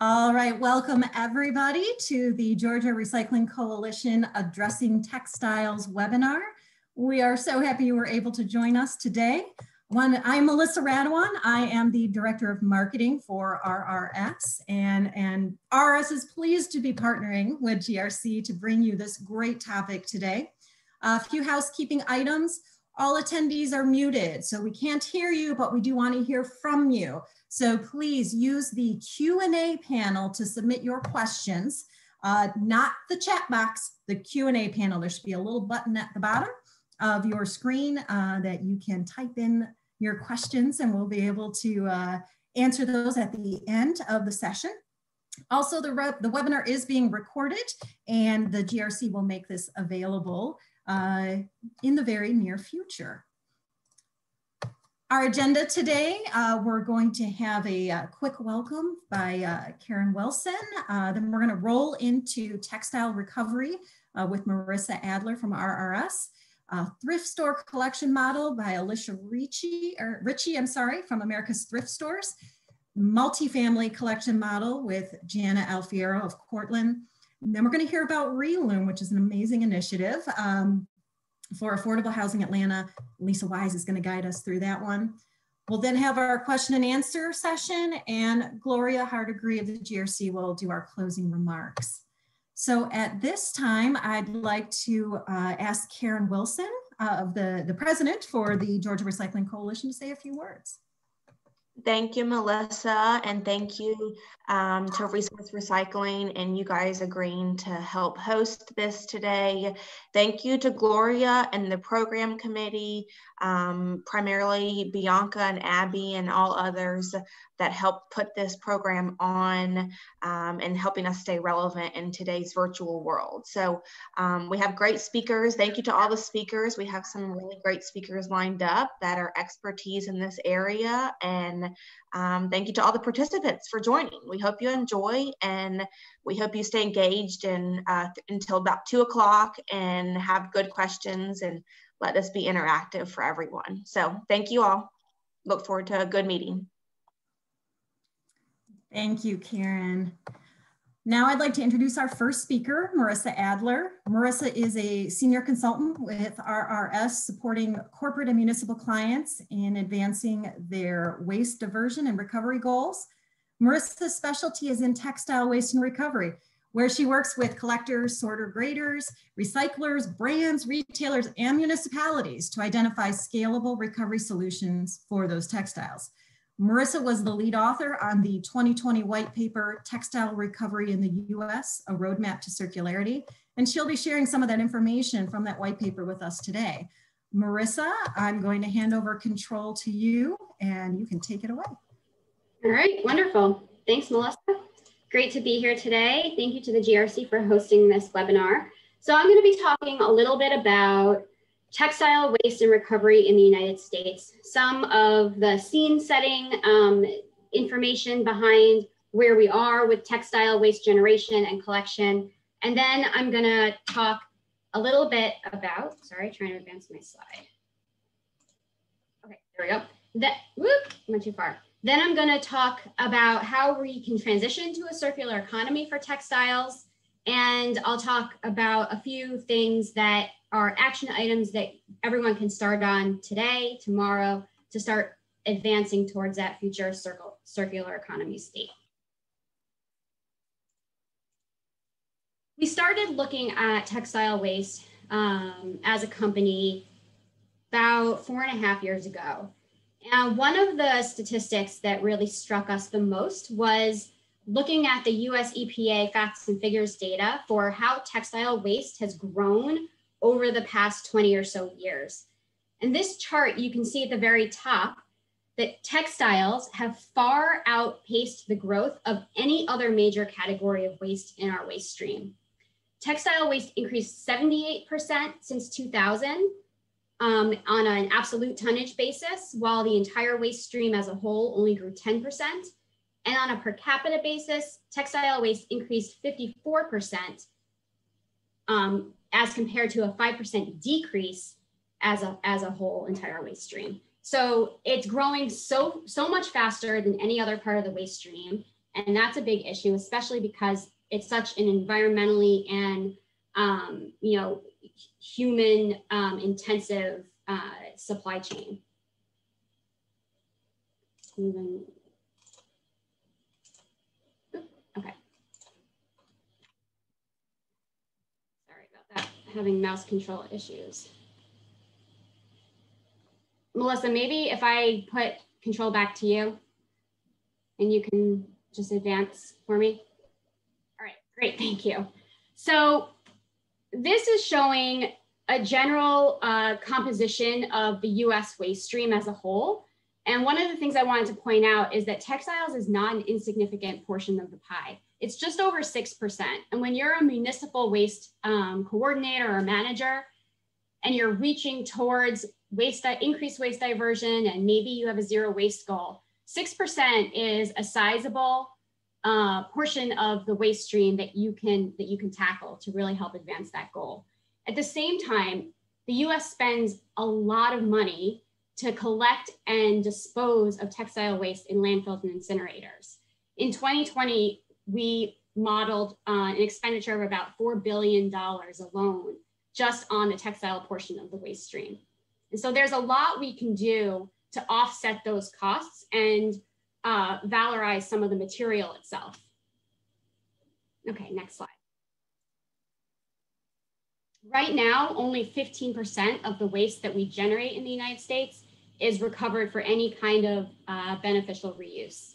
All right, welcome everybody to the Georgia Recycling Coalition Addressing Textiles webinar. We are so happy you were able to join us today. One, I'm Melissa Radawan. I am the Director of Marketing for RRS, and, and RRS is pleased to be partnering with GRC to bring you this great topic today. A few housekeeping items. All attendees are muted, so we can't hear you, but we do want to hear from you. So please use the Q&A panel to submit your questions, uh, not the chat box, the Q&A panel. There should be a little button at the bottom of your screen uh, that you can type in your questions and we'll be able to uh, answer those at the end of the session. Also, the, the webinar is being recorded and the GRC will make this available uh, in the very near future. Our agenda today, uh, we're going to have a, a uh, quick welcome by uh, Karen Wilson. Uh, then we're going to roll into textile recovery uh, with Marissa Adler from RRS. thrift store collection model by Alicia Ricci, or Ritchie, I'm sorry, from America's Thrift Stores. Multifamily collection model with Jana Alfiero of Cortland. And then we're going to hear about Reloom, which is an amazing initiative. Um, for Affordable Housing Atlanta. Lisa Wise is going to guide us through that one. We'll then have our question and answer session and Gloria Hardegree of the GRC will do our closing remarks. So at this time, I'd like to uh, ask Karen Wilson uh, of the, the president for the Georgia Recycling Coalition to say a few words. Thank you, Melissa, and thank you um, to Resource Recycling and you guys agreeing to help host this today. Thank you to Gloria and the program committee, um, primarily Bianca and Abby and all others that helped put this program on um, and helping us stay relevant in today's virtual world. So um, we have great speakers. Thank you to all the speakers. We have some really great speakers lined up that are expertise in this area. And um, thank you to all the participants for joining. We hope you enjoy and we hope you stay engaged and uh, until about two o'clock and have good questions and let this be interactive for everyone. So thank you all. Look forward to a good meeting. Thank you, Karen. Now I'd like to introduce our first speaker, Marissa Adler. Marissa is a senior consultant with RRS supporting corporate and municipal clients in advancing their waste diversion and recovery goals. Marissa's specialty is in textile waste and recovery, where she works with collectors, sorter graders, recyclers, brands, retailers, and municipalities to identify scalable recovery solutions for those textiles. Marissa was the lead author on the 2020 white paper, Textile Recovery in the US, a roadmap to circularity. And she'll be sharing some of that information from that white paper with us today. Marissa, I'm going to hand over control to you and you can take it away. All right, wonderful. Thanks, Melissa. Great to be here today. Thank you to the GRC for hosting this webinar. So I'm going to be talking a little bit about textile waste and recovery in the United States, some of the scene setting um, information behind where we are with textile waste generation and collection. And then I'm gonna talk a little bit about, sorry, trying to advance my slide. Okay, there we go. That, whoop, went too far. Then I'm gonna talk about how we can transition to a circular economy for textiles. And I'll talk about a few things that are action items that everyone can start on today, tomorrow, to start advancing towards that future circle, circular economy state. We started looking at textile waste um, as a company about four and a half years ago. And one of the statistics that really struck us the most was looking at the US EPA facts and figures data for how textile waste has grown over the past 20 or so years. And this chart, you can see at the very top that textiles have far outpaced the growth of any other major category of waste in our waste stream. Textile waste increased 78% since 2000 um, on an absolute tonnage basis, while the entire waste stream as a whole only grew 10%. And on a per capita basis, textile waste increased 54%, um, as compared to a 5% decrease as a, as a whole entire waste stream. So it's growing so, so much faster than any other part of the waste stream. And that's a big issue, especially because it's such an environmentally and um, you know human um, intensive uh, supply chain. Even, okay. Sorry about that, having mouse control issues. Melissa, maybe if I put control back to you and you can just advance for me. All right, great, thank you. So this is showing a general uh, composition of the US waste stream as a whole. And one of the things I wanted to point out is that textiles is not an insignificant portion of the pie. It's just over 6%. And when you're a municipal waste um, coordinator or manager, and you're reaching towards waste, increased waste diversion, and maybe you have a zero waste goal, 6% is a sizable uh, portion of the waste stream that you can that you can tackle to really help advance that goal. At the same time, the US spends a lot of money to collect and dispose of textile waste in landfills and incinerators. In 2020, we modeled uh, an expenditure of about $4 billion alone just on the textile portion of the waste stream. And so there's a lot we can do to offset those costs and uh, valorize some of the material itself. Okay, next slide. Right now, only 15% of the waste that we generate in the United States is recovered for any kind of uh, beneficial reuse.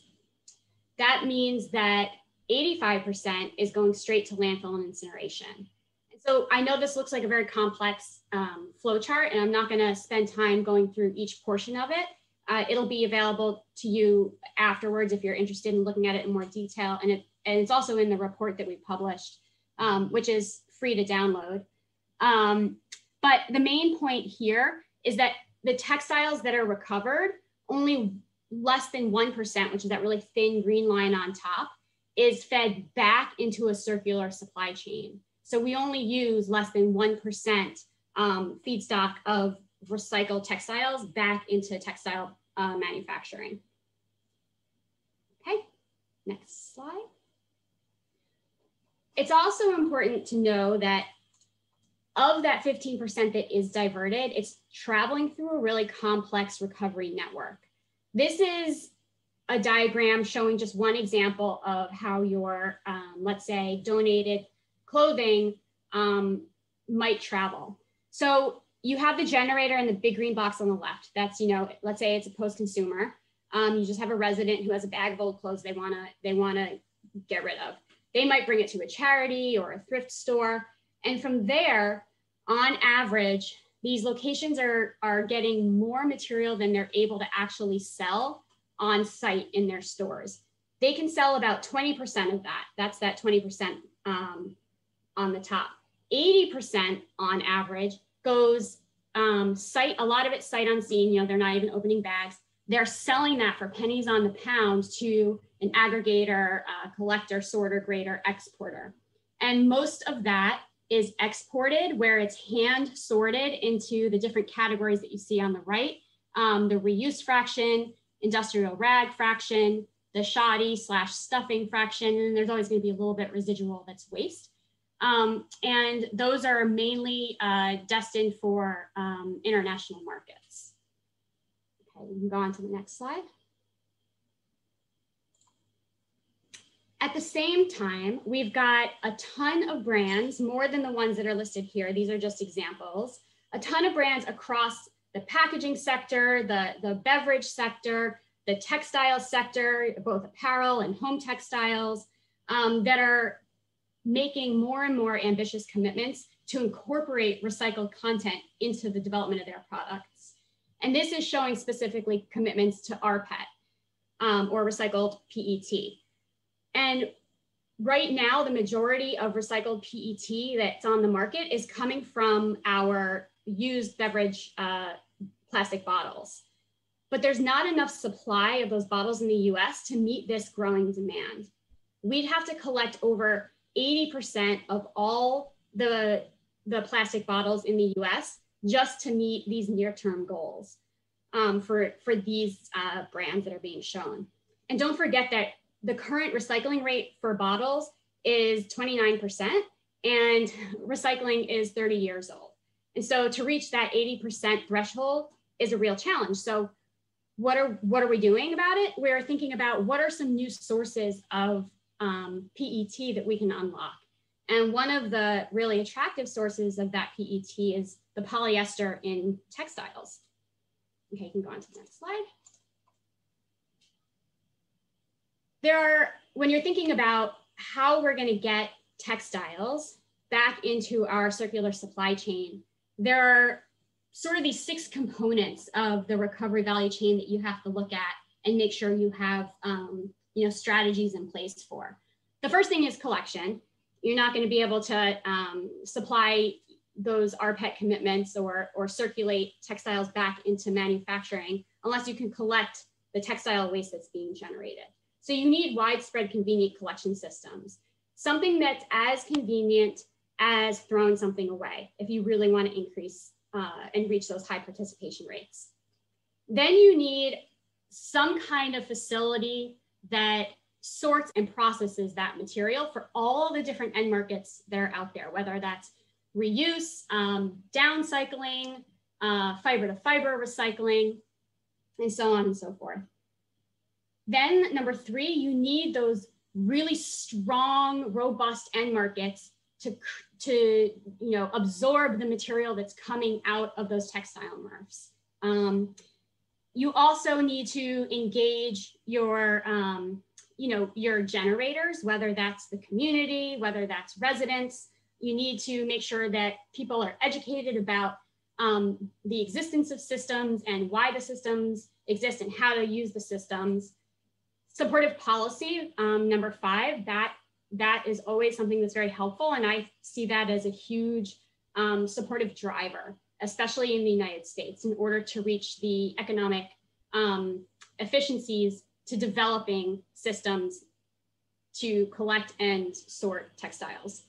That means that 85% is going straight to landfill and incineration. And so I know this looks like a very complex um, flow chart, and I'm not going to spend time going through each portion of it. Uh, it'll be available to you afterwards if you're interested in looking at it in more detail. And, it, and it's also in the report that we published, um, which is free to download. Um, but the main point here is that the textiles that are recovered, only less than 1%, which is that really thin green line on top, is fed back into a circular supply chain. So we only use less than 1% um, feedstock of recycled textiles back into textile uh, manufacturing. Okay, next slide. It's also important to know that of that 15% that is diverted, it's traveling through a really complex recovery network. This is a diagram showing just one example of how your, um, let's say, donated clothing um, might travel. So you have the generator and the big green box on the left. That's, you know, let's say it's a post-consumer. Um, you just have a resident who has a bag of old clothes they wanna, they wanna get rid of. They might bring it to a charity or a thrift store. And from there, on average, these locations are, are getting more material than they're able to actually sell on site in their stores. They can sell about 20% of that. That's that 20% um, on the top. 80% on average goes um, site, a lot of it sight unseen, you know, they're not even opening bags. They're selling that for pennies on the pound to an aggregator, uh, collector, sorter, grader, exporter. And most of that is exported where it's hand sorted into the different categories that you see on the right. Um, the reuse fraction, industrial rag fraction, the shoddy slash stuffing fraction, and there's always gonna be a little bit residual that's waste. Um, and those are mainly uh, destined for um, international markets. Okay, we can go on to the next slide. At the same time, we've got a ton of brands, more than the ones that are listed here. These are just examples. A ton of brands across the packaging sector, the, the beverage sector, the textile sector, both apparel and home textiles, um, that are making more and more ambitious commitments to incorporate recycled content into the development of their products. And this is showing specifically commitments to RPET um, or recycled PET. And right now, the majority of recycled PET that's on the market is coming from our used beverage uh, plastic bottles. But there's not enough supply of those bottles in the US to meet this growing demand. We'd have to collect over 80% of all the, the plastic bottles in the US just to meet these near-term goals um, for, for these uh, brands that are being shown. And don't forget that the current recycling rate for bottles is 29% and recycling is 30 years old. And so to reach that 80% threshold is a real challenge. So what are, what are we doing about it? We're thinking about what are some new sources of um, PET that we can unlock. And one of the really attractive sources of that PET is the polyester in textiles. Okay, you can go on to the next slide. There are, when you're thinking about how we're gonna get textiles back into our circular supply chain, there are sort of these six components of the recovery value chain that you have to look at and make sure you have um, you know, strategies in place for. The first thing is collection. You're not going to be able to um, supply those RPET commitments or, or circulate textiles back into manufacturing unless you can collect the textile waste that's being generated. So you need widespread convenient collection systems, something that's as convenient as throwing something away if you really want to increase uh, and reach those high participation rates. Then you need some kind of facility that sorts and processes that material for all the different end markets that are out there, whether that's reuse, um, downcycling, uh, fiber to fiber recycling, and so on and so forth. Then number three, you need those really strong, robust end markets to, to you know, absorb the material that's coming out of those textile MRFs. Um, you also need to engage your, um, you know, your generators, whether that's the community, whether that's residents. You need to make sure that people are educated about um, the existence of systems and why the systems exist and how to use the systems. Supportive policy, um, number five, that that is always something that's very helpful. And I see that as a huge um, supportive driver, especially in the United States, in order to reach the economic um, efficiencies to developing systems to collect and sort textiles.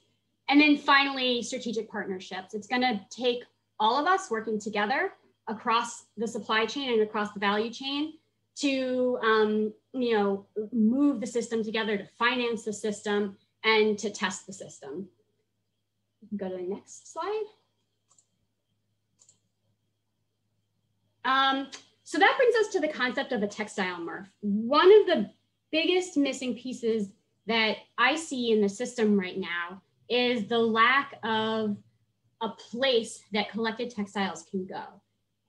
And then finally, strategic partnerships. It's going to take all of us working together across the supply chain and across the value chain to um, you know move the system together to finance the system and to test the system go to the next slide um, so that brings us to the concept of a textile MRF. One of the biggest missing pieces that I see in the system right now is the lack of a place that collected textiles can go.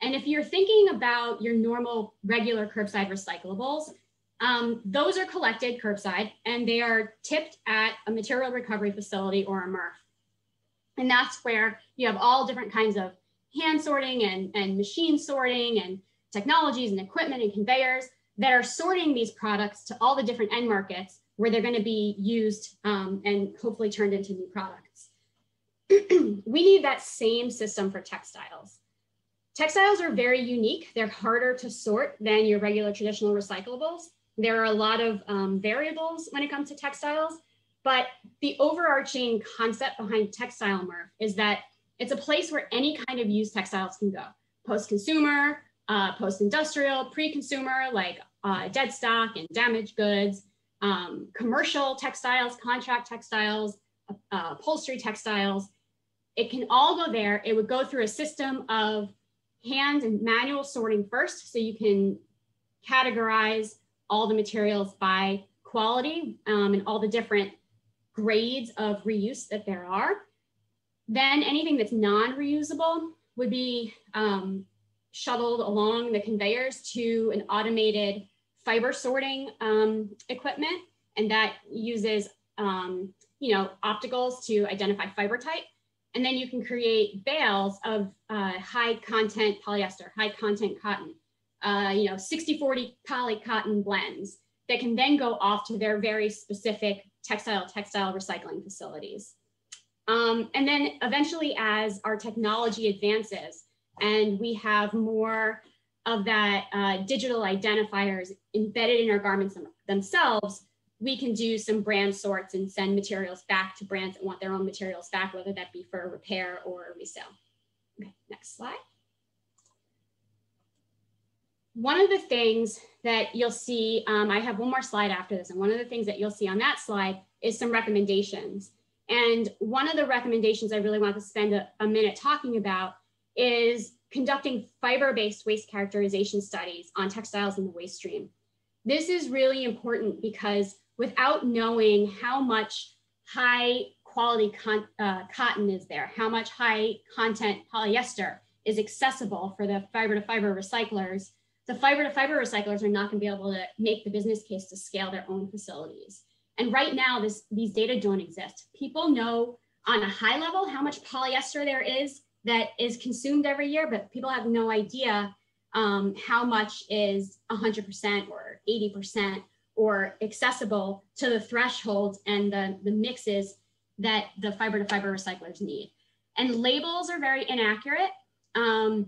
And if you're thinking about your normal regular curbside recyclables, um, those are collected curbside and they are tipped at a material recovery facility or a MRF. And that's where you have all different kinds of hand sorting and, and machine sorting and technologies and equipment and conveyors that are sorting these products to all the different end markets where they're going to be used um, and hopefully turned into new products. we need that same system for textiles. Textiles are very unique. They're harder to sort than your regular traditional recyclables. There are a lot of um, variables when it comes to textiles, but the overarching concept behind textile MRF is that it's a place where any kind of used textiles can go. Post-consumer, uh, post-industrial, pre-consumer, like uh, dead stock and damaged goods, um, commercial textiles, contract textiles, uh, upholstery textiles. It can all go there. It would go through a system of hand and manual sorting first, so you can categorize all the materials by quality um, and all the different grades of reuse that there are. Then anything that's non-reusable would be um, shuttled along the conveyors to an automated fiber sorting um, equipment. And that uses, um, you know, opticals to identify fiber type. And then you can create bales of uh, high content polyester, high content cotton, uh, you know, 60, 40 poly cotton blends that can then go off to their very specific textile, textile recycling facilities. Um, and then eventually as our technology advances, and we have more of that uh, digital identifiers embedded in our garments them themselves, we can do some brand sorts and send materials back to brands that want their own materials back, whether that be for repair or resale. Okay, next slide. one of the things that you'll see, um, I have one more slide after this, and one of the things that you'll see on that slide is some recommendations. And one of the recommendations I really want to spend a, a minute talking about is conducting fiber-based waste characterization studies on textiles in the waste stream. This is really important because without knowing how much high quality uh, cotton is there, how much high content polyester is accessible for the fiber to fiber recyclers, the fiber to fiber recyclers are not going to be able to make the business case to scale their own facilities. And right now, this, these data don't exist. People know on a high level how much polyester there is that is consumed every year, but people have no idea um, how much is 100% or 80% or accessible to the thresholds and the, the mixes that the fiber to fiber recyclers need. And labels are very inaccurate. Um,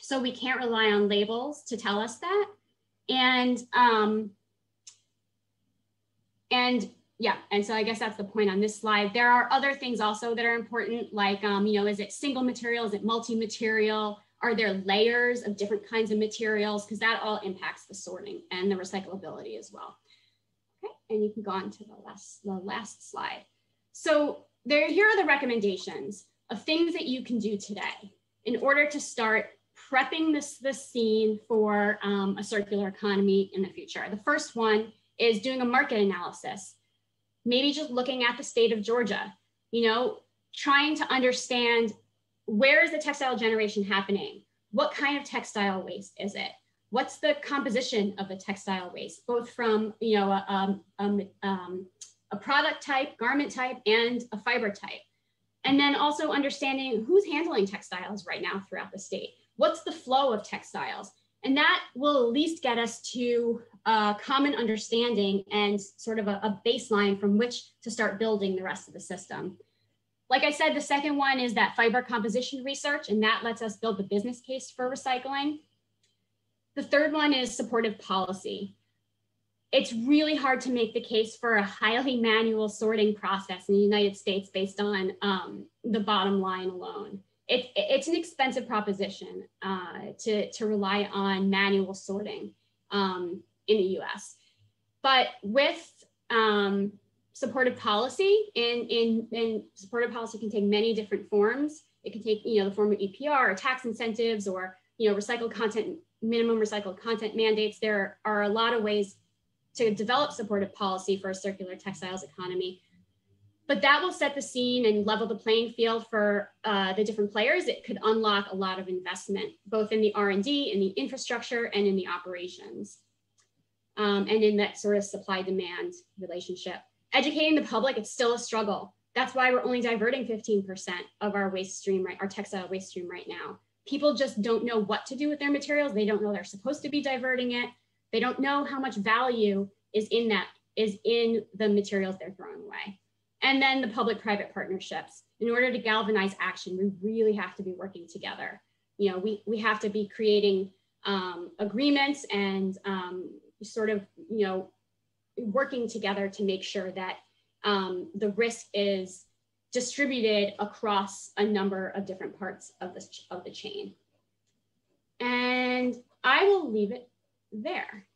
so we can't rely on labels to tell us that. And um, and yeah, and so I guess that's the point on this slide. There are other things also that are important, like, um, you know, is it single material? Is it multi-material? Are there layers of different kinds of materials? Because that all impacts the sorting and the recyclability as well. Okay, and you can go on to the last, the last slide. So there, here are the recommendations of things that you can do today in order to start prepping this, this scene for um, a circular economy in the future. The first one is doing a market analysis maybe just looking at the state of Georgia, you know, trying to understand where is the textile generation happening? What kind of textile waste is it? What's the composition of the textile waste, both from, you know, a, um, um, um, a product type, garment type, and a fiber type? And then also understanding who's handling textiles right now throughout the state. What's the flow of textiles? And that will at least get us to a common understanding and sort of a, a, baseline from which to start building the rest of the system. Like I said, the second one is that fiber composition research, and that lets us build the business case for recycling. The third one is supportive policy. It's really hard to make the case for a highly manual sorting process in the United States based on um, the bottom line alone it, it's an expensive proposition uh, to, to rely on manual sorting um, in the US. But with um, supportive policy, and, and, supportive policy can take many different forms. It can take, you know, the form of EPR or tax incentives or, you know, recycled content, minimum recycled content mandates. There are a lot of ways to develop supportive policy for a circular textiles economy but that will set the scene and level the playing field for uh, the different players. It could unlock a lot of investment, both in the R&D, in the infrastructure, and in the operations, um, and in that sort of supply-demand relationship. Educating the public, it's still a struggle. That's why we're only diverting 15% of our waste stream, right, our textile waste stream right now. People just don't know what to do with their materials. They don't know they're supposed to be diverting it. They don't know how much value is in that, is in the materials they're throwing away. And then the public-private partnerships. In order to galvanize action, we really have to be working together. You know, we, we have to be creating um, agreements and um, sort of, you know, working together to make sure that um, the risk is distributed across a number of different parts of the, of the chain. And I will leave it there.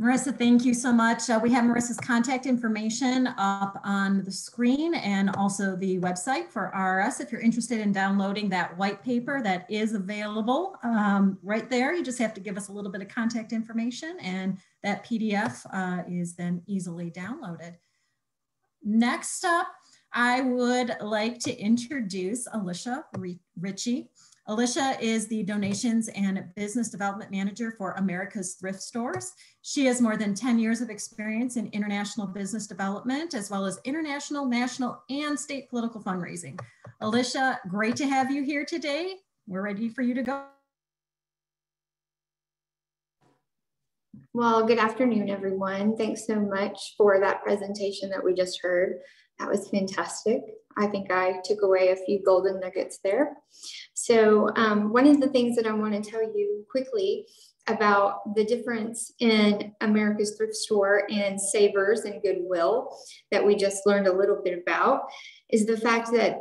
Marissa, thank you so much. Uh, we have Marissa's contact information up on the screen and also the website for RRS. If you're interested in downloading that white paper that is available um, right there, you just have to give us a little bit of contact information and that PDF uh, is then easily downloaded. Next up, I would like to introduce Alicia Ritchie. Alicia is the Donations and Business Development Manager for America's Thrift Stores. She has more than 10 years of experience in international business development, as well as international, national, and state political fundraising. Alicia, great to have you here today. We're ready for you to go. Well, good afternoon, everyone. Thanks so much for that presentation that we just heard. That was fantastic. I think I took away a few golden nuggets there. So um, one of the things that I want to tell you quickly about the difference in America's thrift store and Savers and Goodwill that we just learned a little bit about is the fact that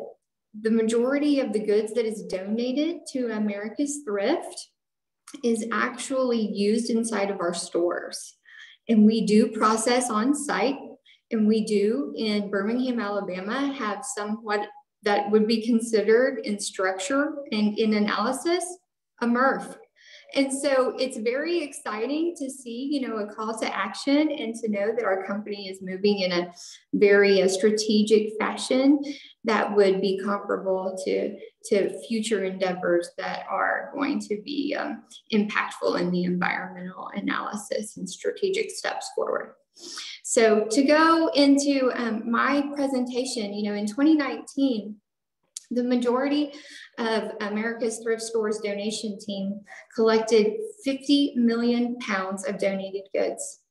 the majority of the goods that is donated to America's thrift is actually used inside of our stores. And we do process on site, and we do in Birmingham, Alabama, have somewhat that would be considered in structure and in analysis a MRF. And so it's very exciting to see, you know, a call to action and to know that our company is moving in a very uh, strategic fashion that would be comparable to, to future endeavors that are going to be um, impactful in the environmental analysis and strategic steps forward. So to go into um, my presentation, you know, in 2019, the majority of America's Thrift Stores donation team collected 50 million pounds of donated goods.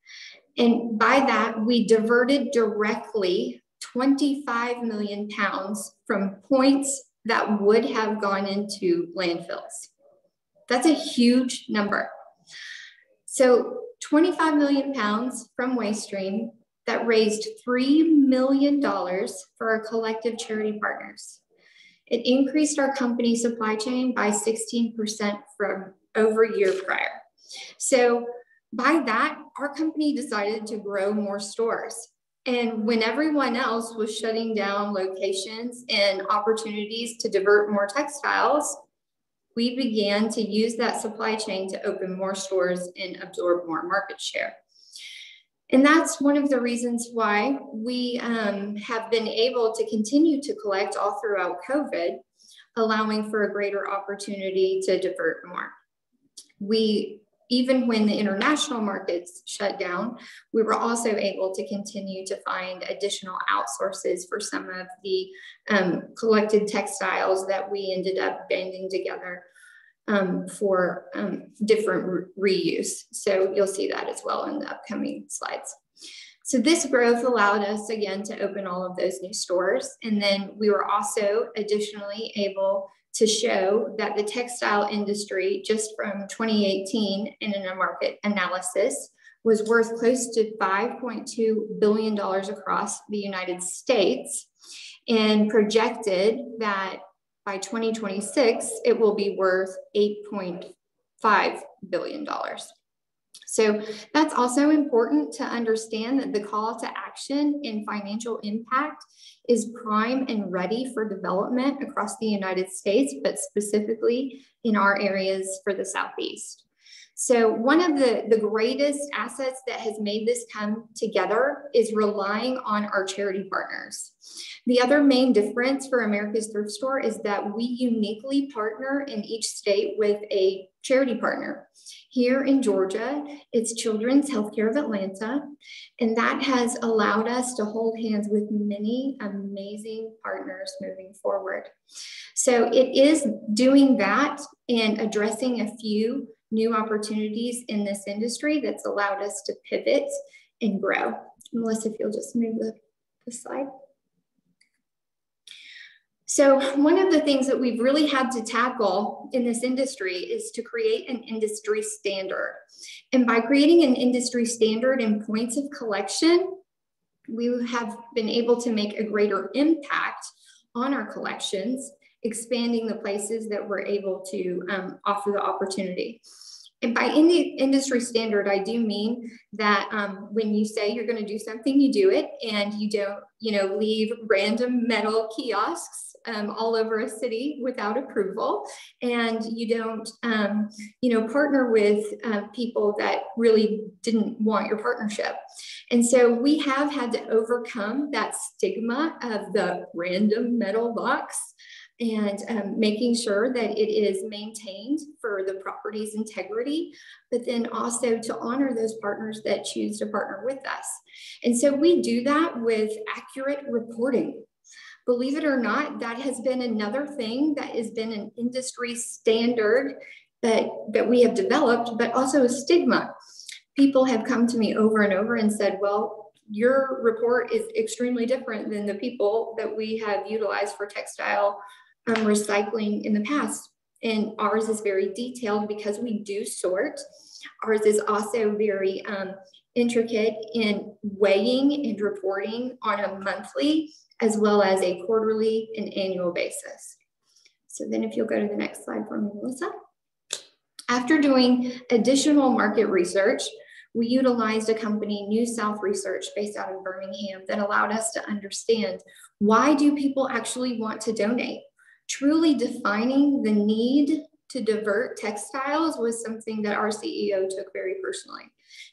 And by that, we diverted directly 25 million pounds from points that would have gone into landfills. That's a huge number. So 25 million pounds from waste stream that raised $3 million for our collective charity partners. It increased our company supply chain by 16% from over a year prior. So by that, our company decided to grow more stores. And when everyone else was shutting down locations and opportunities to divert more textiles, we began to use that supply chain to open more stores and absorb more market share. And that's one of the reasons why we um, have been able to continue to collect all throughout COVID, allowing for a greater opportunity to divert more. We, even when the international markets shut down, we were also able to continue to find additional outsources for some of the um, collected textiles that we ended up banding together um, for um, different re reuse. So you'll see that as well in the upcoming slides. So this growth allowed us again to open all of those new stores. And then we were also additionally able to show that the textile industry just from 2018 in a market analysis was worth close to $5.2 billion across the United States and projected that by 2026, it will be worth $8.5 billion. So that's also important to understand that the call to action in financial impact is prime and ready for development across the United States, but specifically in our areas for the Southeast. So one of the, the greatest assets that has made this come together is relying on our charity partners. The other main difference for America's Thrift Store is that we uniquely partner in each state with a charity partner. Here in Georgia, it's Children's Healthcare of Atlanta, and that has allowed us to hold hands with many amazing partners moving forward. So it is doing that and addressing a few new opportunities in this industry that's allowed us to pivot and grow. Melissa, if you'll just move the, the slide. So one of the things that we've really had to tackle in this industry is to create an industry standard. And by creating an industry standard in points of collection, we have been able to make a greater impact on our collections, expanding the places that we're able to um, offer the opportunity. And by the industry standard, I do mean that um, when you say you're going to do something, you do it, and you don't, you know, leave random metal kiosks um, all over a city without approval, and you don't, um, you know, partner with uh, people that really didn't want your partnership. And so we have had to overcome that stigma of the random metal box and um, making sure that it is maintained for the property's integrity, but then also to honor those partners that choose to partner with us. And so we do that with accurate reporting. Believe it or not, that has been another thing that has been an industry standard that, that we have developed, but also a stigma. People have come to me over and over and said, well, your report is extremely different than the people that we have utilized for textile um, recycling in the past. And ours is very detailed because we do sort. Ours is also very um, intricate in weighing and reporting on a monthly as well as a quarterly and annual basis. So then if you'll go to the next slide for me, Melissa. After doing additional market research, we utilized a company, New South Research, based out of Birmingham, that allowed us to understand why do people actually want to donate? Truly defining the need to divert textiles was something that our CEO took very personally.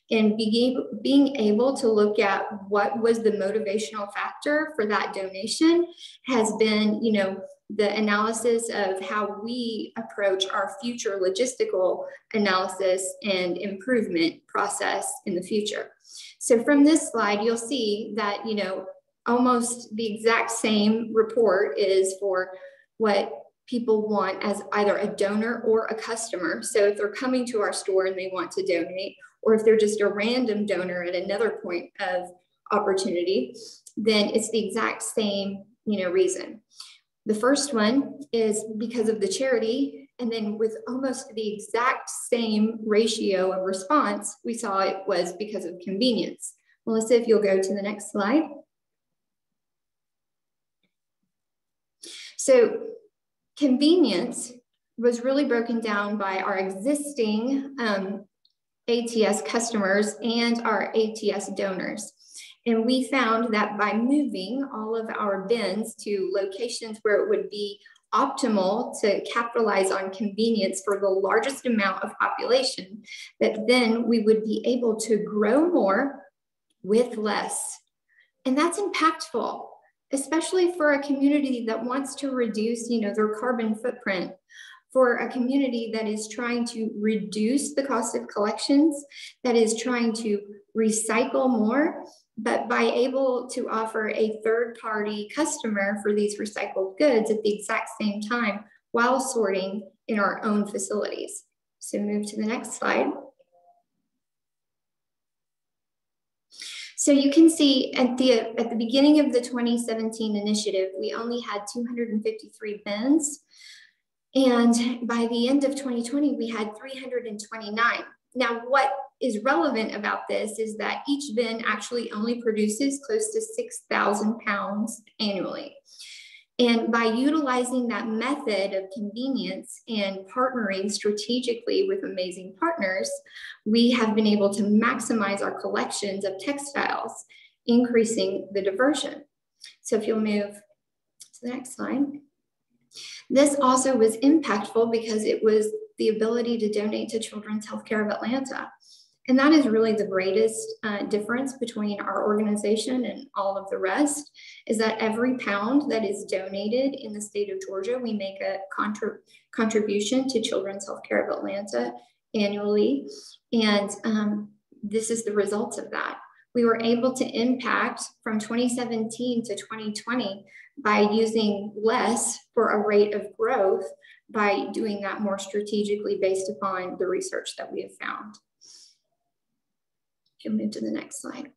And being, being able to look at what was the motivational factor for that donation has been, you know, the analysis of how we approach our future logistical analysis and improvement process in the future. So from this slide, you'll see that, you know, almost the exact same report is for what people want as either a donor or a customer. So if they're coming to our store and they want to donate, or if they're just a random donor at another point of opportunity, then it's the exact same, you know, reason. The first one is because of the charity, and then with almost the exact same ratio of response, we saw it was because of convenience. Melissa, if you'll go to the next slide. So convenience was really broken down by our existing um, ATS customers and our ATS donors. And we found that by moving all of our bins to locations where it would be optimal to capitalize on convenience for the largest amount of population, that then we would be able to grow more with less. And that's impactful, especially for a community that wants to reduce, you know, their carbon footprint for a community that is trying to reduce the cost of collections, that is trying to recycle more, but by able to offer a third party customer for these recycled goods at the exact same time while sorting in our own facilities. So move to the next slide. So you can see at the, at the beginning of the 2017 initiative, we only had 253 bins. And by the end of 2020, we had 329. Now, what is relevant about this is that each bin actually only produces close to 6,000 pounds annually. And by utilizing that method of convenience and partnering strategically with amazing partners, we have been able to maximize our collections of textiles, increasing the diversion. So if you'll move to the next slide. This also was impactful because it was the ability to donate to Children's Healthcare of Atlanta. And that is really the greatest uh, difference between our organization and all of the rest is that every pound that is donated in the state of Georgia, we make a contribution to Children's Healthcare of Atlanta annually. And um, this is the results of that. We were able to impact from 2017 to 2020 by using less for a rate of growth by doing that more strategically based upon the research that we have found. You'll move to the next slide.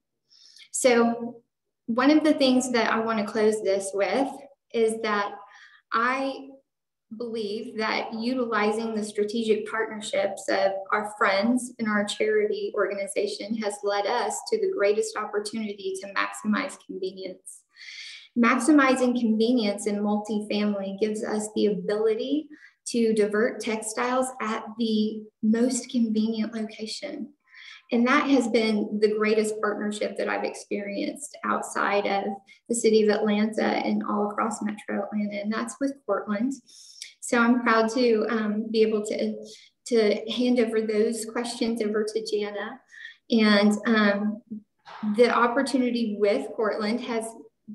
So one of the things that I want to close this with is that I believe that utilizing the strategic partnerships of our friends in our charity organization has led us to the greatest opportunity to maximize convenience. Maximizing convenience in multifamily gives us the ability to divert textiles at the most convenient location. And that has been the greatest partnership that I've experienced outside of the city of Atlanta and all across Metro Atlanta, and that's with Cortland. So I'm proud to um, be able to, to hand over those questions over to Jana. And um, the opportunity with Cortland has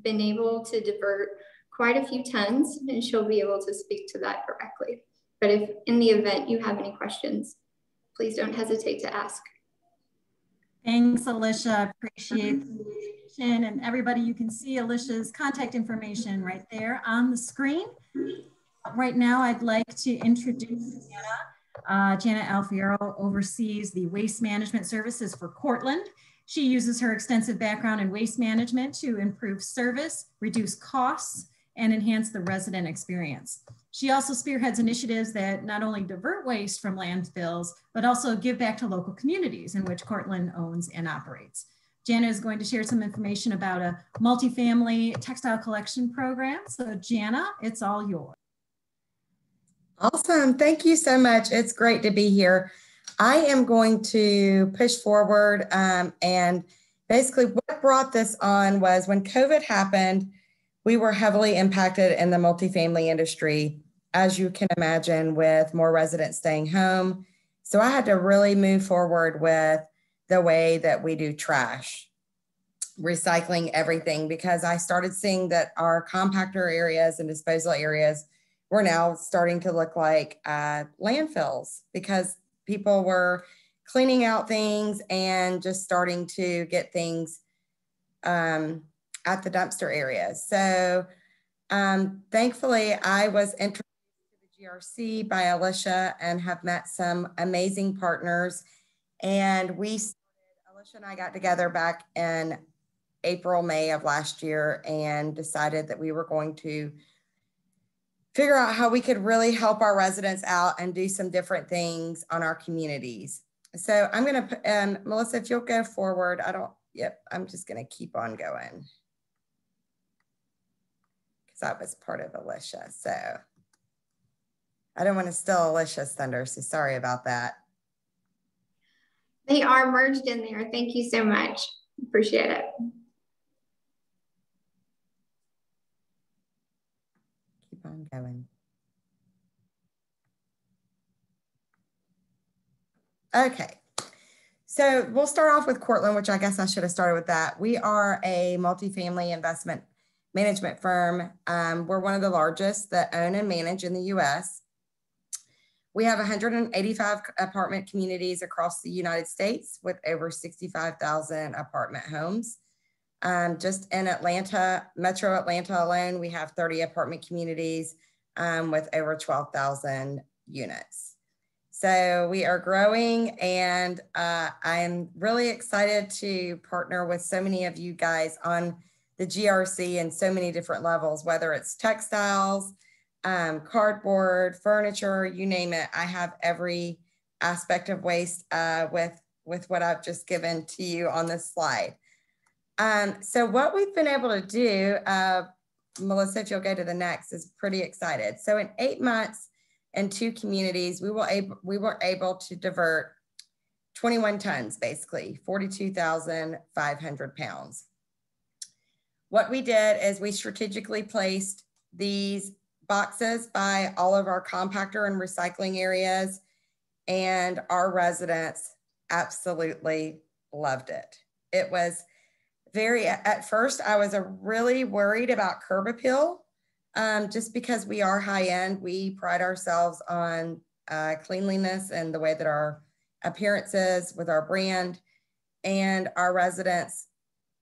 been able to divert quite a few tons, and she'll be able to speak to that directly. But if in the event you have any questions, please don't hesitate to ask. Thanks, Alicia. Appreciate the invitation. And everybody, you can see Alicia's contact information right there on the screen. Right now, I'd like to introduce Jana. Uh, Jana Alfiero oversees the waste management services for Cortland. She uses her extensive background in waste management to improve service, reduce costs, and enhance the resident experience. She also spearheads initiatives that not only divert waste from landfills, but also give back to local communities in which Cortland owns and operates. Jana is going to share some information about a multifamily textile collection program. So Jana, it's all yours. Awesome. Thank you so much. It's great to be here. I am going to push forward um, and basically what brought this on was when COVID happened, we were heavily impacted in the multifamily industry, as you can imagine, with more residents staying home. So I had to really move forward with the way that we do trash, recycling everything, because I started seeing that our compactor areas and disposal areas were now starting to look like uh, landfills because people were cleaning out things and just starting to get things um, at the dumpster areas. So um, thankfully, I was introduced to the GRC by Alicia and have met some amazing partners. And we started, Alicia and I got together back in April, May of last year and decided that we were going to figure out how we could really help our residents out and do some different things on our communities. So I'm going to, um, Melissa, if you'll go forward, I don't, yep, I'm just going to keep on going. That was part of Alicia. So I don't want to steal Alicia's thunder. So sorry about that. They are merged in there. Thank you so much. Appreciate it. Keep on going. Okay. So we'll start off with Cortland, which I guess I should have started with that. We are a multifamily investment management firm. Um, we're one of the largest that own and manage in the US. We have 185 apartment communities across the United States with over 65,000 apartment homes. Um, just in Atlanta, Metro Atlanta alone, we have 30 apartment communities um, with over 12,000 units. So we are growing, and uh, I'm really excited to partner with so many of you guys on the GRC in so many different levels, whether it's textiles, um, cardboard, furniture, you name it. I have every aspect of waste uh, with, with what I've just given to you on this slide. Um, so what we've been able to do, uh, Melissa, if you'll go to the next, is pretty excited. So in eight months in two communities, we, will able, we were able to divert 21 tons, basically 42,500 pounds. What we did is we strategically placed these boxes by all of our compactor and recycling areas and our residents absolutely loved it. It was very at first i was really worried about curb appeal um, just because we are high end we pride ourselves on uh, cleanliness and the way that our appearances with our brand and our residents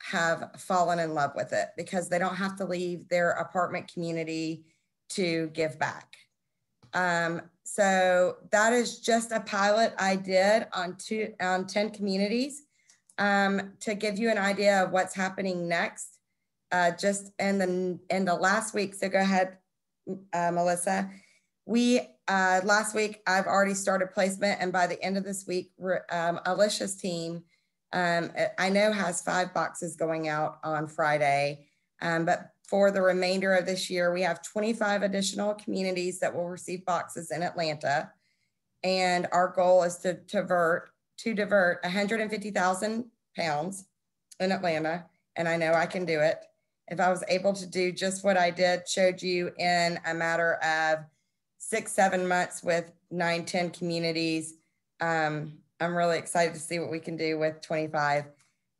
have fallen in love with it because they don't have to leave their apartment community to give back um, so that is just a pilot i did on two on 10 communities um, to give you an idea of what's happening next, uh, just in the in the last week. So go ahead, uh, Melissa. We uh, last week I've already started placement, and by the end of this week, um, Alicia's team, um, I know has five boxes going out on Friday. Um, but for the remainder of this year, we have 25 additional communities that will receive boxes in Atlanta. And our goal is to, divert to divert 150,000 pounds in Atlanta, and I know I can do it. If I was able to do just what I did, showed you in a matter of six, seven months with nine, 10 communities, um, I'm really excited to see what we can do with 25.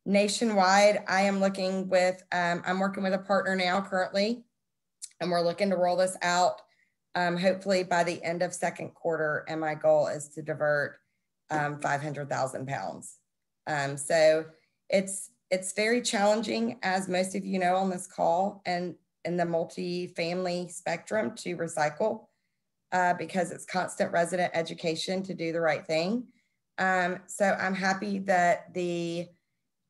Nationwide, I am looking with, um, I'm working with a partner now currently, and we're looking to roll this out um, hopefully by the end of second quarter. And my goal is to divert um, 500,000 pounds. Um, so it's it's very challenging, as most of you know on this call, and in the multi-family spectrum to recycle uh, because it's constant resident education to do the right thing. Um, so I'm happy that the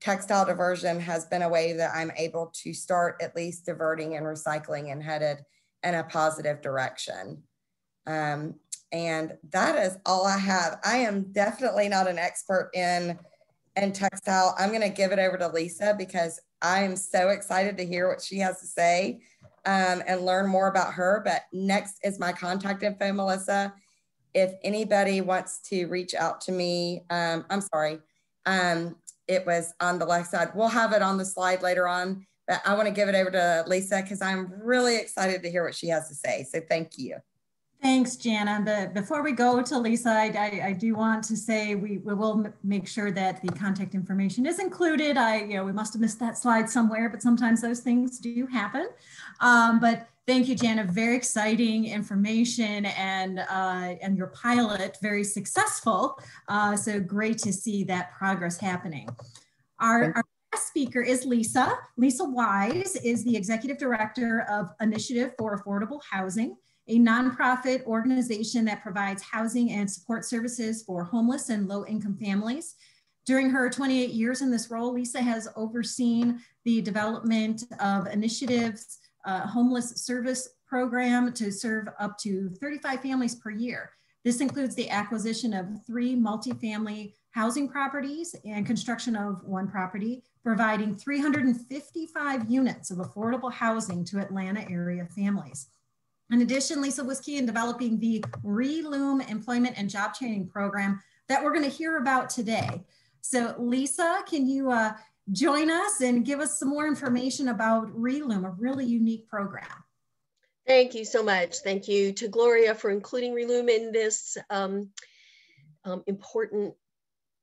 textile diversion has been a way that I'm able to start at least diverting and recycling and headed in a positive direction. Um, and that is all I have. I am definitely not an expert in in textile. I'm going to give it over to Lisa because I'm so excited to hear what she has to say um, and learn more about her. But next is my contact info, Melissa. If anybody wants to reach out to me, um, I'm sorry, um, it was on the left side. We'll have it on the slide later on, but I want to give it over to Lisa because I'm really excited to hear what she has to say. So thank you. Thanks, Jana. But before we go to Lisa, I, I, I, do want to say we, we will make sure that the contact information is included. I, you know, we must have missed that slide somewhere, but sometimes those things do happen. Um, but thank you, Jana. Very exciting information and, uh, and your pilot very successful. Uh, so great to see that progress happening. Our, our last speaker is Lisa. Lisa Wise is the Executive Director of Initiative for Affordable Housing a nonprofit organization that provides housing and support services for homeless and low income families. During her 28 years in this role, Lisa has overseen the development of initiatives, homeless service program to serve up to 35 families per year. This includes the acquisition of three multifamily housing properties and construction of one property, providing 355 units of affordable housing to Atlanta area families. In addition, Lisa was key in developing the Reloom Employment and Job Training Program that we're going to hear about today. So Lisa, can you uh, join us and give us some more information about Reloom, a really unique program? Thank you so much. Thank you to Gloria for including Reloom in this um, um, important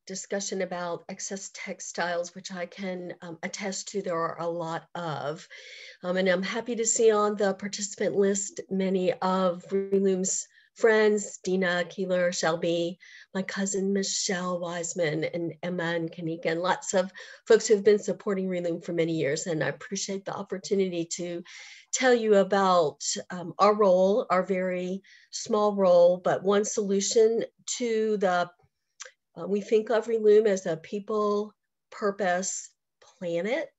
discussion about excess textiles, which I can um, attest to there are a lot of. Um, and I'm happy to see on the participant list many of Reloom's friends, Dina Keeler, Shelby, my cousin Michelle Wiseman, and Emma and Kanika, and lots of folks who have been supporting Reloom for many years. And I appreciate the opportunity to tell you about um, our role, our very small role, but one solution to the uh, we think of Reloom as a people, purpose, planet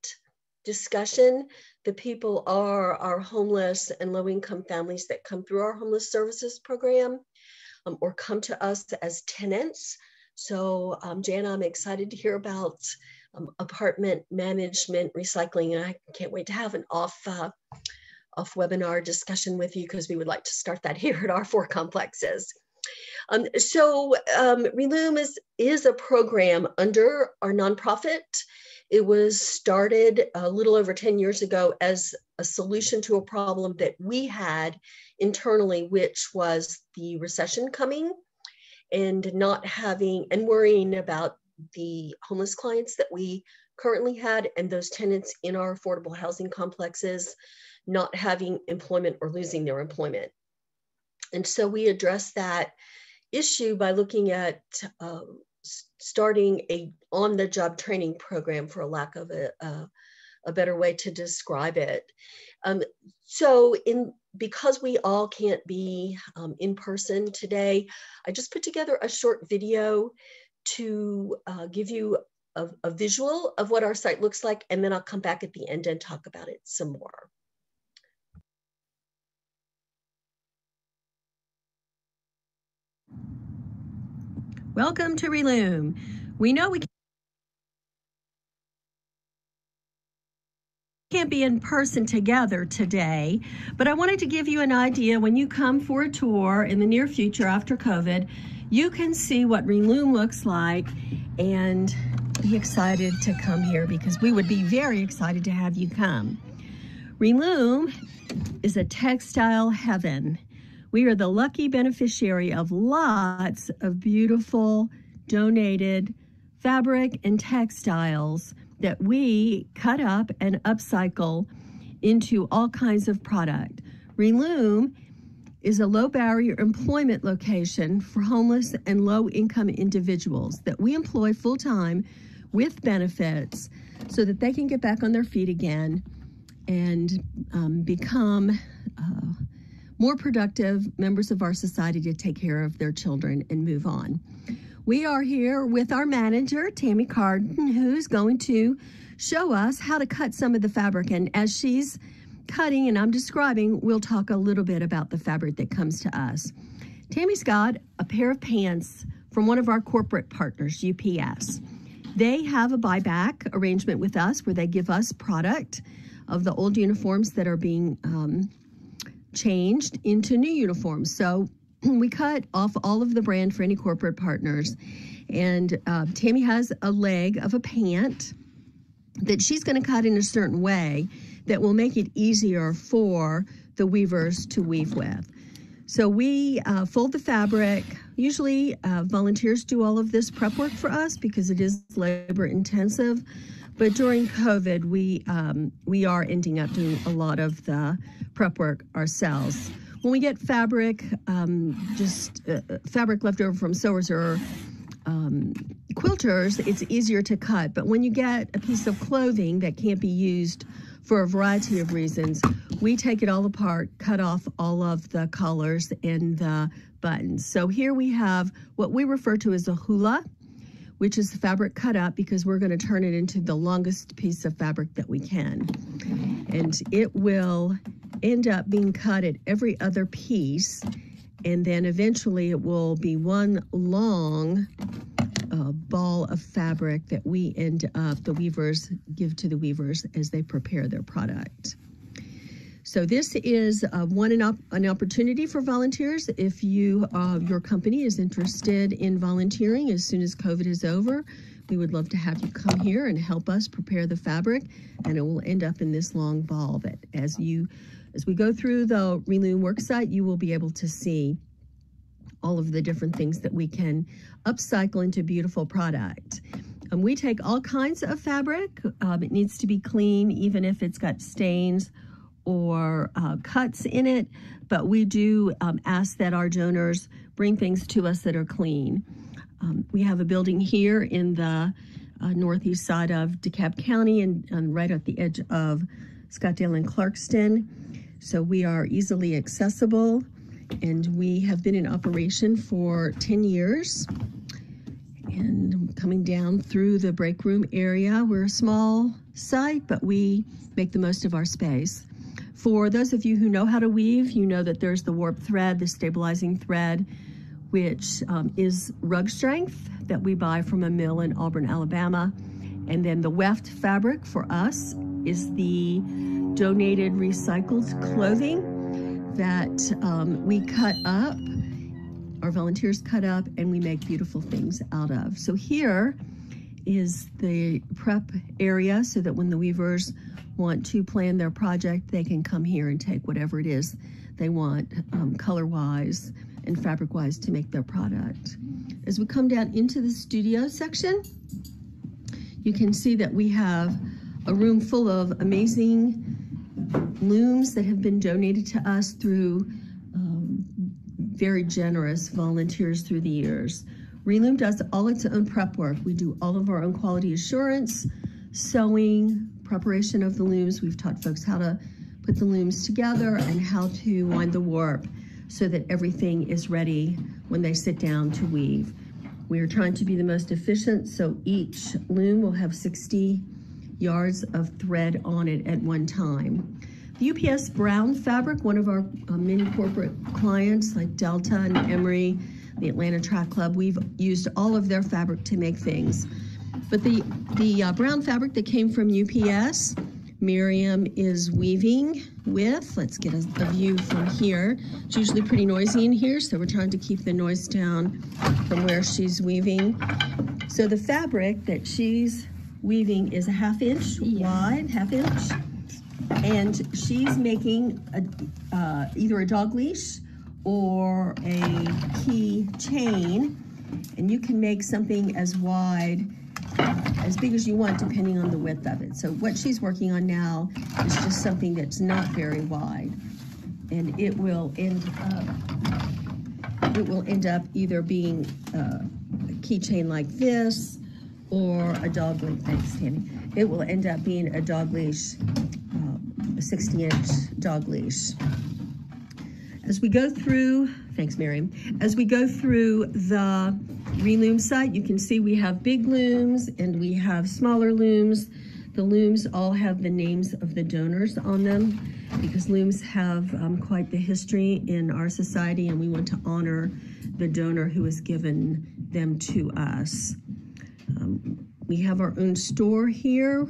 discussion. The people are our homeless and low income families that come through our homeless services program um, or come to us as tenants. So, um, Jana, I'm excited to hear about um, apartment management recycling, and I can't wait to have an off. Uh, off webinar discussion with you because we would like to start that here at our four complexes. Um, so um, Reloom is, is a program under our nonprofit. It was started a little over 10 years ago as a solution to a problem that we had internally, which was the recession coming and not having and worrying about the homeless clients that we currently had and those tenants in our affordable housing complexes not having employment or losing their employment. And so we addressed that issue by looking at um, starting a on-the-job training program, for a lack of a, a, a better way to describe it. Um, so in because we all can't be um, in person today, I just put together a short video to uh, give you a, a visual of what our site looks like, and then I'll come back at the end and talk about it some more. Welcome to Reloom. We know we can't be in person together today, but I wanted to give you an idea when you come for a tour in the near future after COVID, you can see what Reloom looks like and be excited to come here because we would be very excited to have you come. Reloom is a textile heaven. We are the lucky beneficiary of lots of beautiful donated fabric and textiles that we cut up and upcycle into all kinds of product. Reloom is a low barrier employment location for homeless and low income individuals that we employ full time with benefits so that they can get back on their feet again and um, become uh, more productive members of our society to take care of their children and move on. We are here with our manager, Tammy Carden, who's going to show us how to cut some of the fabric. And as she's cutting and I'm describing, we'll talk a little bit about the fabric that comes to us. Tammy's got a pair of pants from one of our corporate partners, UPS. They have a buyback arrangement with us where they give us product of the old uniforms that are being um, changed into new uniforms. So we cut off all of the brand for any corporate partners. And uh, Tammy has a leg of a pant that she's going to cut in a certain way that will make it easier for the weavers to weave with. So we uh, fold the fabric. Usually uh, volunteers do all of this prep work for us because it is labor intensive. But during COVID, we um, we are ending up doing a lot of the prep work ourselves. When we get fabric, um, just uh, fabric left over from sewers or um, quilters, it's easier to cut. But when you get a piece of clothing that can't be used for a variety of reasons, we take it all apart, cut off all of the collars and the buttons. So here we have what we refer to as a hula, which is the fabric cut up because we're going to turn it into the longest piece of fabric that we can. And it will end up being cut at every other piece and then eventually it will be one long uh, ball of fabric that we end up, the weavers give to the weavers as they prepare their product. So this is uh, one op an, opportunity for volunteers. If you uh, your company is interested in volunteering as soon as COVID is over, we would love to have you come here and help us prepare the fabric, and it will end up in this long ball that as you as we go through the Reloom worksite, you will be able to see all of the different things that we can upcycle into beautiful product. Um, we take all kinds of fabric. Um, it needs to be clean, even if it's got stains or uh, cuts in it. But we do um, ask that our donors bring things to us that are clean. Um, we have a building here in the uh, northeast side of DeKalb County and, and right at the edge of Scottdale and Clarkston. So we are easily accessible and we have been in operation for 10 years. And coming down through the break room area, we're a small site, but we make the most of our space. For those of you who know how to weave, you know that there's the warp thread, the stabilizing thread, which um, is rug strength that we buy from a mill in Auburn, Alabama. And then the weft fabric for us is the donated recycled clothing that um, we cut up, our volunteers cut up, and we make beautiful things out of. So here is the prep area so that when the weavers want to plan their project, they can come here and take whatever it is they want um, color-wise and fabric-wise to make their product. As we come down into the studio section, you can see that we have a room full of amazing looms that have been donated to us through um, very generous volunteers through the years. Reloom does all its own prep work. We do all of our own quality assurance, sewing, preparation of the looms. We've taught folks how to put the looms together and how to wind the warp so that everything is ready when they sit down to weave. We are trying to be the most efficient, so each loom will have 60 yards of thread on it at one time. The UPS brown fabric, one of our uh, many corporate clients like Delta and Emory, the Atlanta Track Club, we've used all of their fabric to make things. But the, the uh, brown fabric that came from UPS, Miriam is weaving with. Let's get a, a, view from here. It's usually pretty noisy in here, so we're trying to keep the noise down from where she's weaving. So the fabric that she's weaving is a half inch wide, half inch. And she's making a, uh, either a dog leash or a key chain. And you can make something as wide, uh, as big as you want, depending on the width of it. So what she's working on now is just something that's not very wide. And it will end up, it will end up either being uh, a keychain like this, or a dog leash, thanks Tammy, it will end up being a dog leash, uh, a 60 inch dog leash. As we go through, thanks Miriam, as we go through the reloom site, you can see we have big looms and we have smaller looms. The looms all have the names of the donors on them because looms have um, quite the history in our society and we want to honor the donor who has given them to us. Um, we have our own store here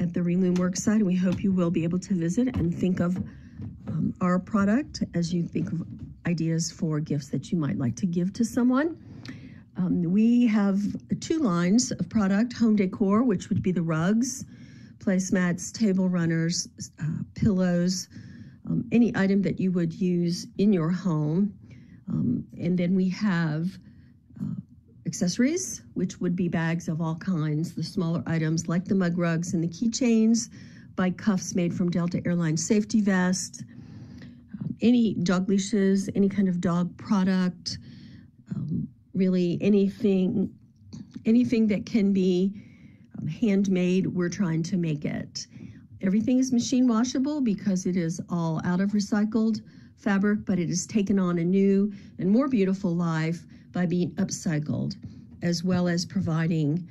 at the Reloom Worksite, and we hope you will be able to visit and think of um, our product as you think of ideas for gifts that you might like to give to someone. Um, we have two lines of product home decor, which would be the rugs, placemats, table runners, uh, pillows, um, any item that you would use in your home. Um, and then we have uh, accessories, which would be bags of all kinds, the smaller items like the mug rugs and the keychains, bike cuffs made from Delta Airlines safety vest, um, any dog leashes, any kind of dog product, um, really anything, anything that can be um, handmade, we're trying to make it. Everything is machine washable because it is all out of recycled fabric, but it has taken on a new and more beautiful life by being upcycled, as well as providing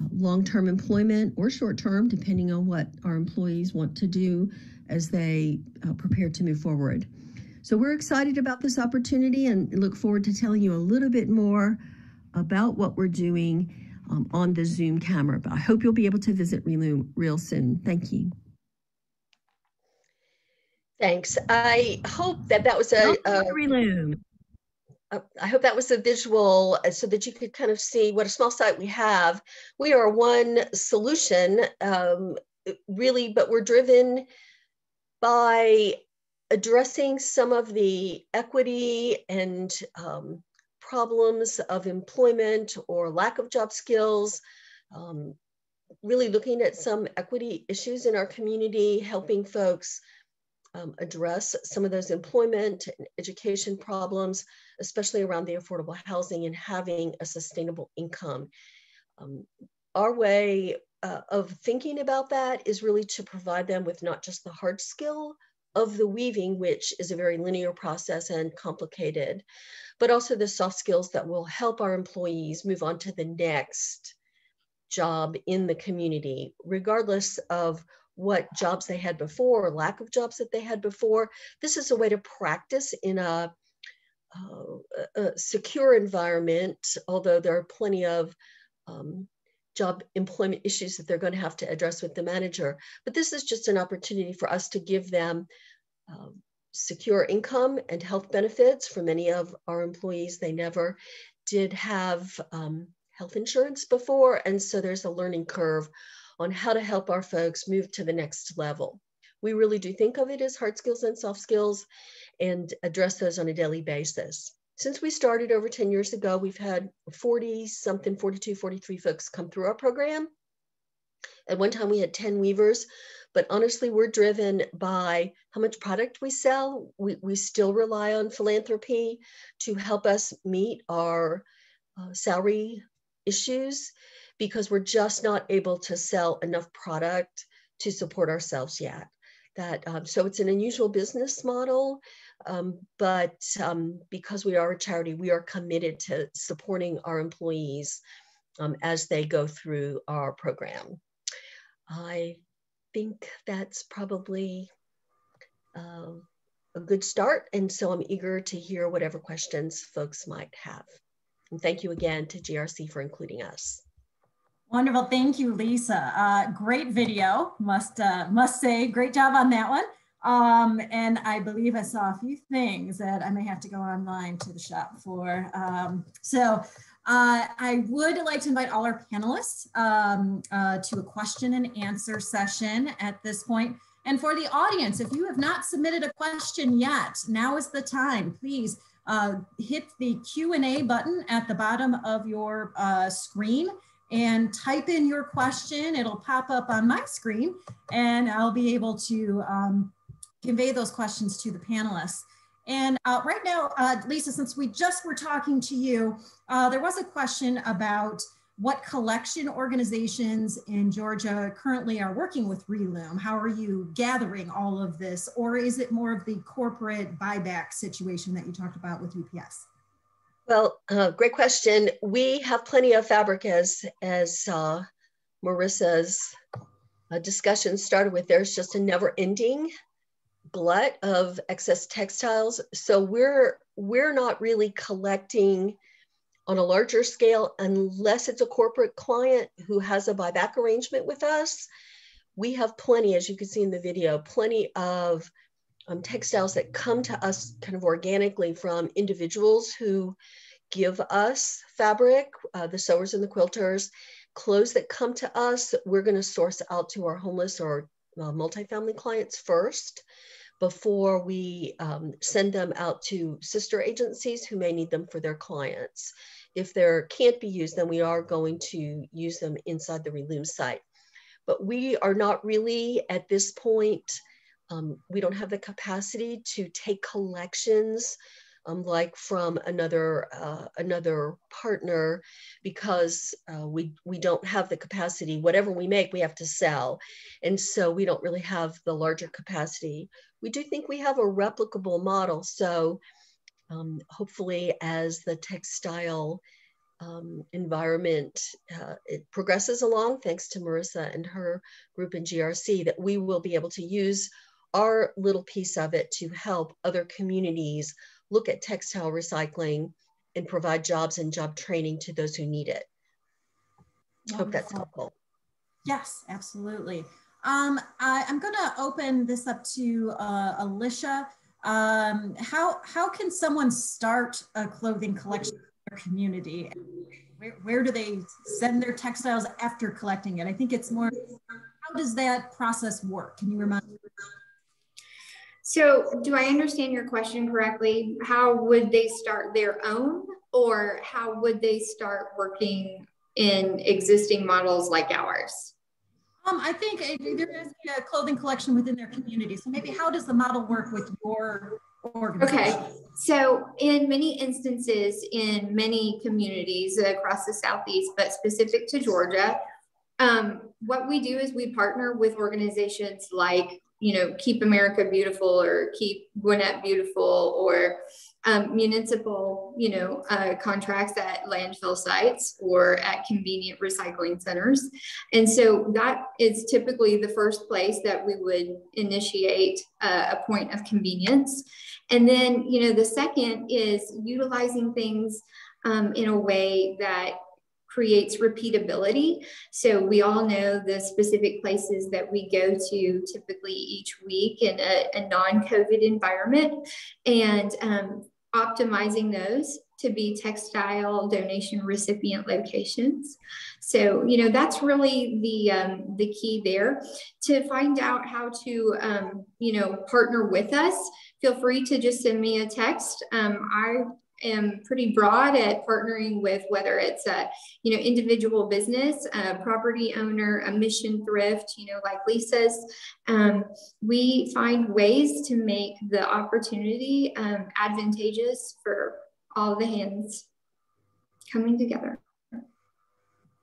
uh, long-term employment or short-term, depending on what our employees want to do as they uh, prepare to move forward. So we're excited about this opportunity and look forward to telling you a little bit more about what we're doing um, on the Zoom camera. But I hope you'll be able to visit Reloom real soon. Thank you. Thanks. I hope that that was a, a Reloom. I hope that was a visual uh, so that you could kind of see what a small site we have. We are one solution, um, really, but we're driven by addressing some of the equity and um, problems of employment or lack of job skills, um, really looking at some equity issues in our community, helping folks um, address some of those employment and education problems, especially around the affordable housing and having a sustainable income. Um, our way uh, of thinking about that is really to provide them with not just the hard skill of the weaving, which is a very linear process and complicated, but also the soft skills that will help our employees move on to the next job in the community, regardless of what jobs they had before or lack of jobs that they had before. This is a way to practice in a, uh, a secure environment, although there are plenty of um, job employment issues that they're going to have to address with the manager. But this is just an opportunity for us to give them uh, secure income and health benefits. For many of our employees, they never did have um, health insurance before. And so there's a learning curve on how to help our folks move to the next level. We really do think of it as hard skills and soft skills and address those on a daily basis. Since we started over 10 years ago, we've had 40 something, 42, 43 folks come through our program. At one time, we had 10 weavers, but honestly, we're driven by how much product we sell. We, we still rely on philanthropy to help us meet our uh, salary issues because we're just not able to sell enough product to support ourselves yet. That um, so it's an unusual business model, um, but um, because we are a charity, we are committed to supporting our employees um, as they go through our program. I think that's probably uh, a good start, and so I'm eager to hear whatever questions folks might have. And thank you again to GRC for including us. Wonderful, thank you, Lisa. Uh, great video, must uh, must say, great job on that one. Um, and I believe I saw a few things that I may have to go online to the shop for. Um, so uh, I would like to invite all our panelists um, uh, to a question and answer session at this point. And for the audience, if you have not submitted a question yet, now is the time. Please uh, hit the Q&A button at the bottom of your uh, screen and type in your question. It'll pop up on my screen and I'll be able to um, convey those questions to the panelists. And uh, right now, uh, Lisa, since we just were talking to you, uh, there was a question about what collection organizations in Georgia currently are working with Reloom. How are you gathering all of this? Or is it more of the corporate buyback situation that you talked about with UPS? Well, uh, great question. We have plenty of fabric as, as uh, Marissa's uh, discussion started with. There's just a never ending glut of excess textiles. So we're, we're not really collecting on a larger scale unless it's a corporate client who has a buyback arrangement with us. we have plenty, as you can see in the video, plenty of um, textiles that come to us kind of organically from individuals who give us fabric, uh, the sewers and the quilters, clothes that come to us, we're going to source out to our homeless or uh, multifamily clients first before we um, send them out to sister agencies who may need them for their clients. If there can't be used, then we are going to use them inside the Reloom site. But we are not really at this point, um, we don't have the capacity to take collections um, like from another uh, another partner because uh, we we don't have the capacity. Whatever we make, we have to sell, and so we don't really have the larger capacity. We do think we have a replicable model. So um, hopefully, as the textile um, environment uh, it progresses along, thanks to Marissa and her group in GRC, that we will be able to use our little piece of it to help other communities look at textile recycling and provide jobs and job training to those who need it. Wonderful. Hope that's helpful. Yes, absolutely. Um, I, am going to open this up to uh, Alicia. Um, how, how can someone start a clothing collection in their community? Where, where do they send their textiles after collecting it? I think it's more, how does that process work? Can you remind me? So do I understand your question correctly? How would they start their own or how would they start working in existing models like ours? Um, I think there is a clothing collection within their community. So maybe how does the model work with your organization? Okay. So in many instances in many communities across the Southeast, but specific to Georgia, um, what we do is we partner with organizations like you know, keep America beautiful or keep Gwinnett beautiful or um, municipal, you know, uh, contracts at landfill sites or at convenient recycling centers. And so that is typically the first place that we would initiate uh, a point of convenience. And then, you know, the second is utilizing things um, in a way that creates repeatability. So we all know the specific places that we go to typically each week in a, a non-COVID environment and um, optimizing those to be textile donation recipient locations. So, you know, that's really the, um, the key there. To find out how to, um, you know, partner with us, feel free to just send me a text. Um, I am pretty broad at partnering with whether it's a you know individual business, a property owner, a mission thrift, you know, like Lisa's. Um, we find ways to make the opportunity um, advantageous for all the hands coming together.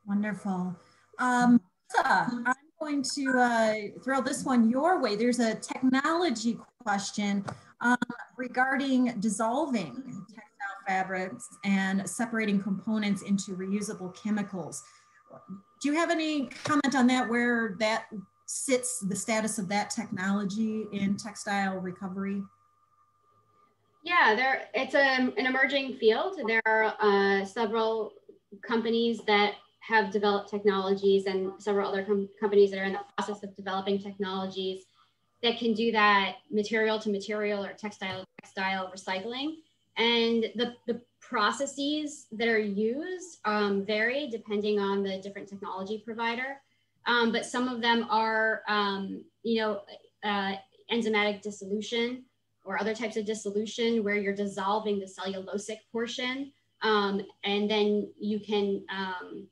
Wonderful. Um, I'm going to uh, throw this one your way. There's a technology question um, regarding dissolving fabrics and separating components into reusable chemicals. Do you have any comment on that, where that sits, the status of that technology in textile recovery? Yeah, there it's a, an emerging field. There are uh, several companies that have developed technologies and several other com companies that are in the process of developing technologies that can do that material to material or textile to textile recycling. And the, the processes that are used um, vary depending on the different technology provider. Um, but some of them are, um, you know, uh, enzymatic dissolution or other types of dissolution where you're dissolving the cellulosic portion. Um, and then you can um,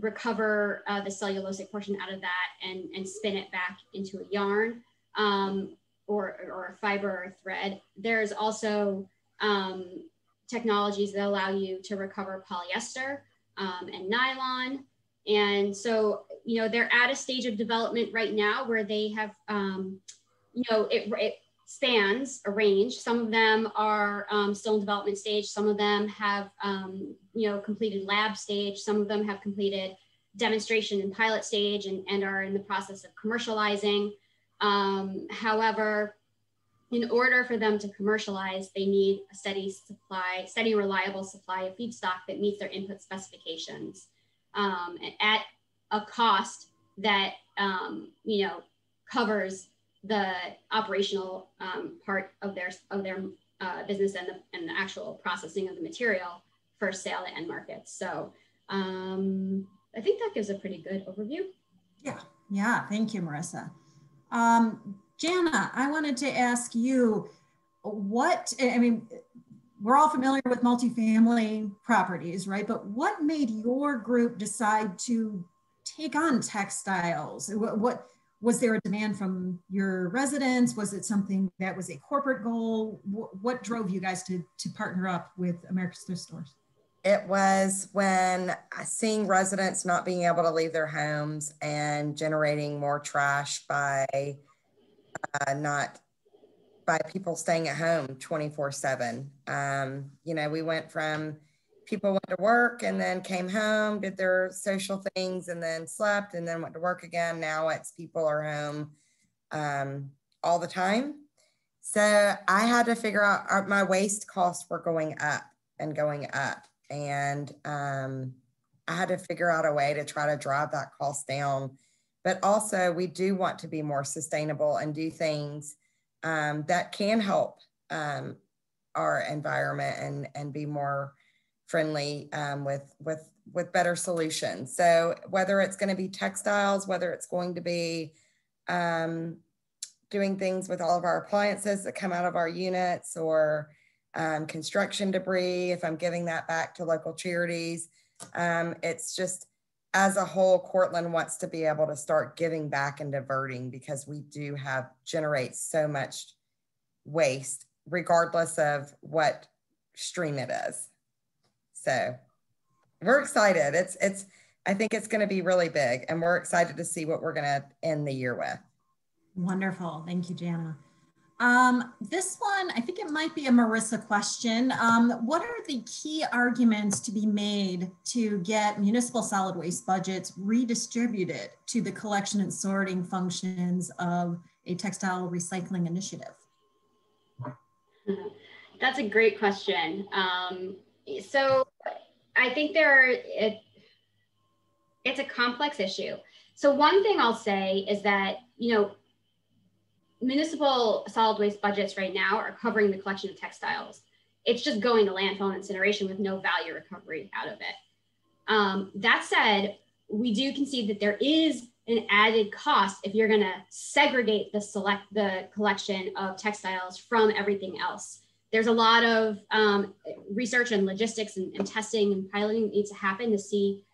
recover uh, the cellulosic portion out of that and, and spin it back into a yarn um, or, or a fiber or a thread. There's also um, technologies that allow you to recover polyester um, and nylon. And so, you know, they're at a stage of development right now where they have, um, you know, it, it, spans a range. Some of them are um, still in development stage. Some of them have, um, you know, completed lab stage. Some of them have completed demonstration and pilot stage and, and are in the process of commercializing. Um, however, in order for them to commercialize, they need a steady supply, steady, reliable supply of feedstock that meets their input specifications um, at a cost that um, you know, covers the operational um, part of their of their uh, business and the, and the actual processing of the material for sale to end markets. So um, I think that gives a pretty good overview. Yeah, yeah. Thank you, Marissa. Um, Jana, I wanted to ask you what, I mean, we're all familiar with multifamily properties, right? But what made your group decide to take on textiles? What, what was there a demand from your residents? Was it something that was a corporate goal? What, what drove you guys to, to partner up with America's Thrift Stores? It was when uh, seeing residents not being able to leave their homes and generating more trash by uh, not by people staying at home 24 7. Um, you know, we went from people went to work and then came home, did their social things, and then slept and then went to work again. Now it's people are home um, all the time. So I had to figure out our, my waste costs were going up and going up. And um, I had to figure out a way to try to drive that cost down. But also, we do want to be more sustainable and do things um, that can help um, our environment and, and be more friendly um, with with with better solutions. So whether it's going to be textiles, whether it's going to be um, doing things with all of our appliances that come out of our units or um, construction debris, if I'm giving that back to local charities, um, it's just as a whole, Cortland wants to be able to start giving back and diverting because we do have generate so much waste, regardless of what stream it is. So we're excited. It's it's I think it's going to be really big and we're excited to see what we're going to end the year with. Wonderful. Thank you, Jana. Um, this one, I think it might be a Marissa question. Um, what are the key arguments to be made to get municipal solid waste budgets redistributed to the collection and sorting functions of a textile recycling initiative? That's a great question. Um, so I think there are, it, it's a complex issue. So one thing I'll say is that, you know, municipal solid waste budgets right now are covering the collection of textiles. It's just going to landfill and incineration with no value recovery out of it. Um, that said, we do concede that there is an added cost if you're going to segregate the select the collection of textiles from everything else there's a lot of um, research and logistics and, and, testing and piloting needs to happen to see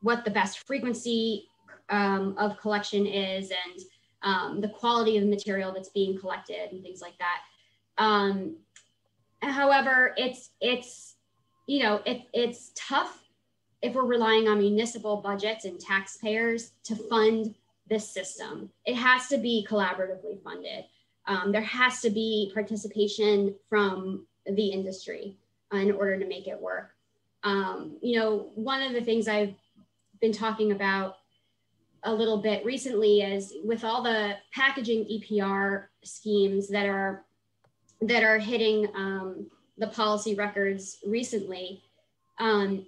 what the best frequency um, of collection is and um, the quality of the material that's being collected and things like that. Um, however, it's it's you know it, it's tough if we're relying on municipal budgets and taxpayers to fund this system. It has to be collaboratively funded um, there has to be participation from the industry in order to make it work. Um, you know, one of the things I've been talking about a little bit recently is with all the packaging EPR schemes that are that are hitting um, the policy records recently. Um,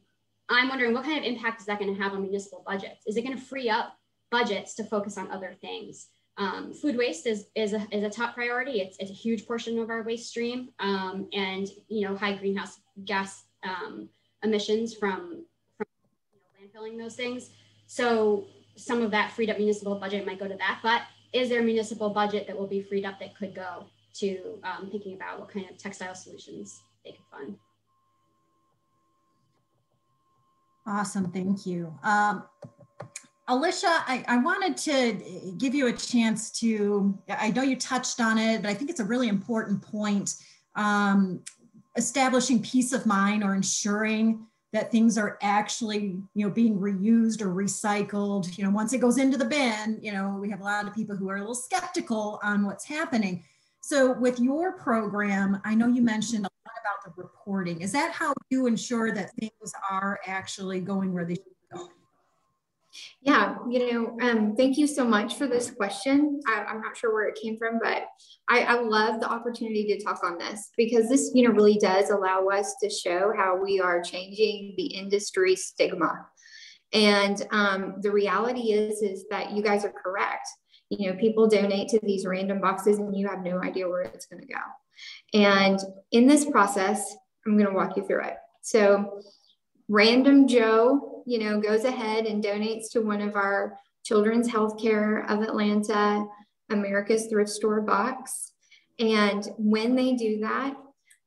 I'm wondering what kind of impact is that going to have on municipal budgets? Is it going to free up budgets to focus on other things? Um, food waste is, is, a, is a top priority. It's, it's a huge portion of our waste stream um, and, you know, high greenhouse gas um, emissions from, from you know, landfilling those things. So some of that freed up municipal budget might go to that, but is there a municipal budget that will be freed up that could go to um, thinking about what kind of textile solutions they could fund? Awesome, thank you. Um, Alicia, I, I, wanted to give you a chance to, I know you touched on it, but I think it's a really important point. Um, establishing peace of mind or ensuring that things are actually, you know, being reused or recycled. You know, once it goes into the bin, you know, we have a lot of people who are a little skeptical on what's happening. So with your program, I know you mentioned a lot about the reporting. Is that how you ensure that things are actually going where they should go? Yeah, you know, um, thank you so much for this question. I, am not sure where it came from, but I, I love the opportunity to talk on this because this, you know, really does allow us to show how we are changing the industry stigma. And um, the reality is, is that you guys are correct. You know, people donate to these random boxes and you have no idea where it's going to go. And in this process, I'm going to walk you through it. So, random Joe, you know, goes ahead and donates to one of our Children's Healthcare of Atlanta, America's Thrift Store box. And when they do that,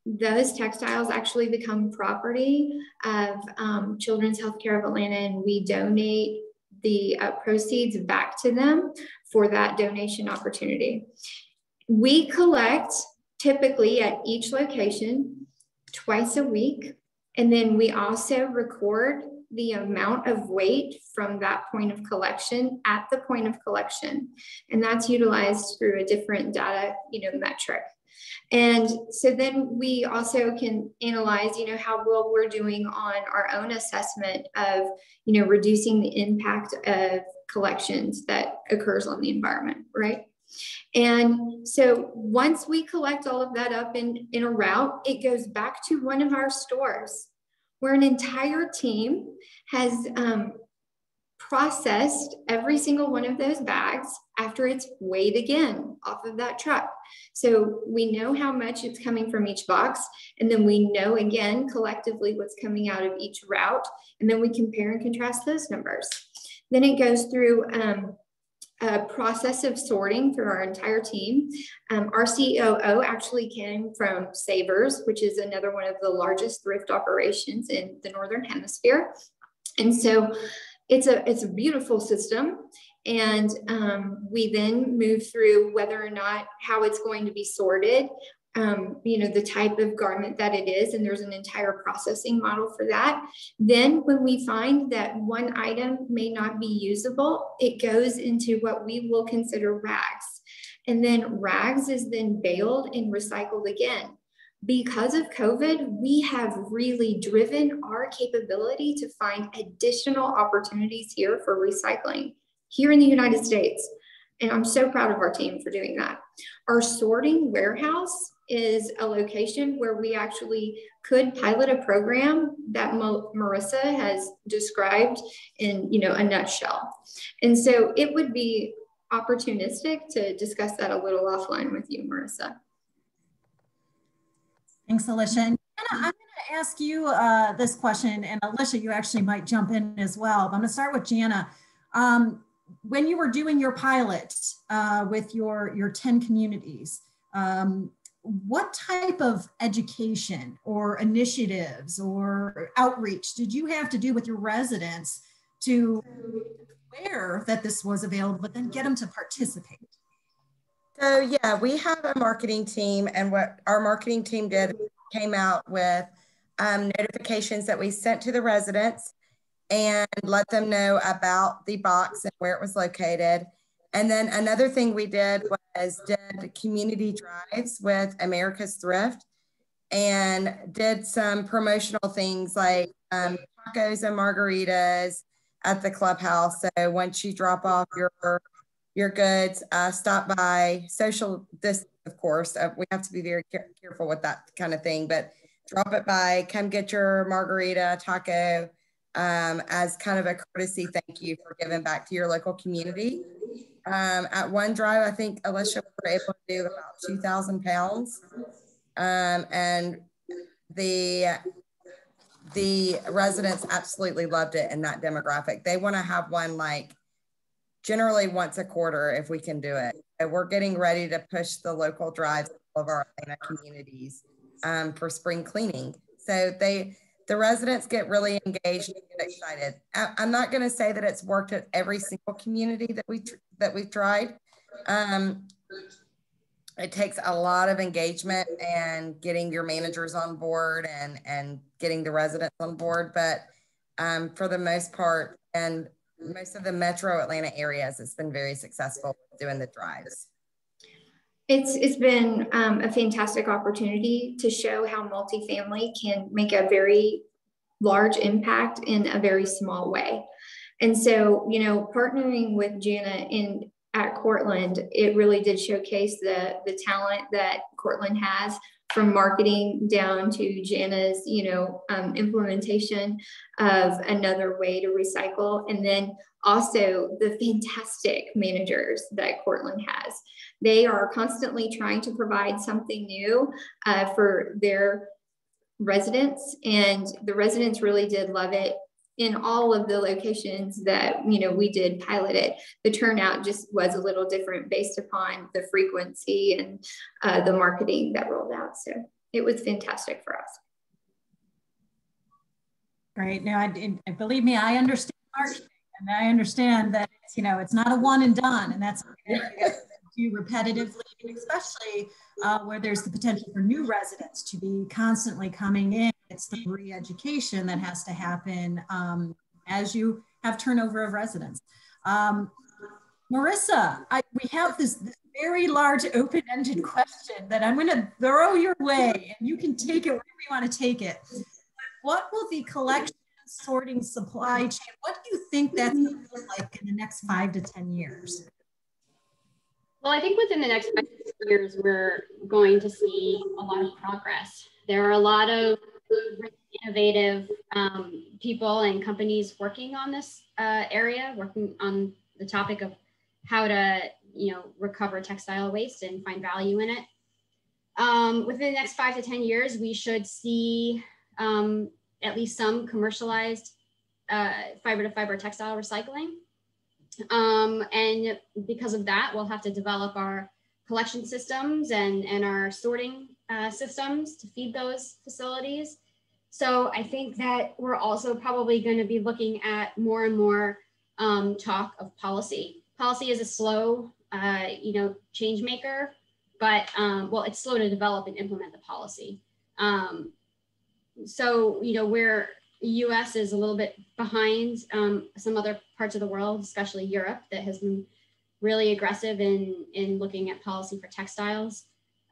those textiles actually become property of um, Children's Healthcare of Atlanta, and we donate the uh, proceeds back to them for that donation opportunity. We collect typically at each location twice a week, and then we also record the amount of weight from that point of collection at the point of collection. And that's utilized through a different data, you know, metric. And so then we also can analyze, you know, how well we're doing on our own assessment of, you know, reducing the impact of collections that occurs on the environment, right? And so once we collect all of that up in, in a route, it goes back to one of our stores where an entire team has um, processed every single one of those bags after it's weighed again off of that truck. So we know how much it's coming from each box, and then we know again collectively what's coming out of each route, and then we compare and contrast those numbers. Then it goes through um, a process of sorting through our entire team. Um, our COO actually came from Savers, which is another one of the largest thrift operations in the Northern Hemisphere. And so it's a, it's a beautiful system. And um, we then move through whether or not how it's going to be sorted um, you know, the type of garment that it is, and there's an entire processing model for that. Then when we find that one item may not be usable, it goes into what we will consider rags. And then rags is then baled and recycled again. Because of COVID, we have really driven our capability to find additional opportunities here for recycling here in the United States. And I'm so proud of our team for doing that. Our sorting warehouse is a location where we actually could pilot a program that Marissa has described in you know a nutshell. And so it would be opportunistic to discuss that a little offline with you, Marissa. Thanks, Alicia. And I'm going to ask you uh, this question, and Alicia, you actually might jump in as well. But I'm going to start with Jana. Um, when you were doing your pilot uh, with your, your 10 communities, um, what type of education or initiatives or outreach did you have to do with your residents to aware that this was available, but then get them to participate? So yeah, we have a marketing team and what our marketing team did came out with um, notifications that we sent to the residents and let them know about the box and where it was located. And then another thing we did was did community drives with America's Thrift and did some promotional things like um, tacos and margaritas at the clubhouse. So once you drop off your your goods, uh, stop by social this of course. Uh, we have to be very care careful with that kind of thing, but drop it by, come get your margarita, taco, um, as kind of a courtesy thank you for giving back to your local community. Um, at one drive, I think Alicia were able to do about 2,000 pounds. Um, and the the residents absolutely loved it in that demographic. They want to have one like generally once a quarter if we can do it. We're getting ready to push the local drives of our Atlanta communities um, for spring cleaning. So they the residents get really engaged and get excited. I, am not going to say that it's worked at every single community that we that we've tried. Um, it takes a lot of engagement and getting your managers on board and and getting the residents on board. But um, for the most part, and most of the metro Atlanta areas, it's been very successful doing the drives. It's, it's been um, a fantastic opportunity to show how multifamily can make a very large impact in a very small way. And so, you know, partnering with Jana in at Cortland, it really did showcase the the talent that Cortland has from marketing down to Jana's, you know, um, implementation of another way to recycle. And then also the fantastic managers that Cortland has. They are constantly trying to provide something new uh, for their residents and the residents really did love it in all of the locations that you know we did pilot it. The turnout just was a little different based upon the frequency and uh, the marketing that rolled out. So it was fantastic for us. Great now I, believe me i understand and i understand that it's you know it's not a one and done and that's do repetitively especially uh, where there's the potential for new residents to be constantly coming in. It's the re-education that has to happen um, as you have turnover of residents. Um, Marissa, I, we have this, this very large open-ended question that I'm going to throw your way, and you can take it wherever you want to take it. But what will the collection, sorting, supply chain? What do you think that's going to look like in the next five to ten years? Well, I think within the next five years, we're going to see a lot of progress. There are a lot of innovative um, people and companies working on this uh, area, working on the topic of how to, you know, recover textile waste and find value in it. Um, within the next five to 10 years, we should see um, at least some commercialized uh, fiber to fiber textile recycling. Um, and because of that, we'll have to develop our collection systems and, and our sorting uh, systems to feed those facilities. So I think that we're also probably going to be looking at more and more um, talk of policy. Policy is a slow, uh, you know, change maker, but um, well, it's slow to develop and implement the policy. Um, so you know, we're US is a little bit behind um, some other parts of the world, especially Europe, that has been really aggressive in, in looking at policy for textiles.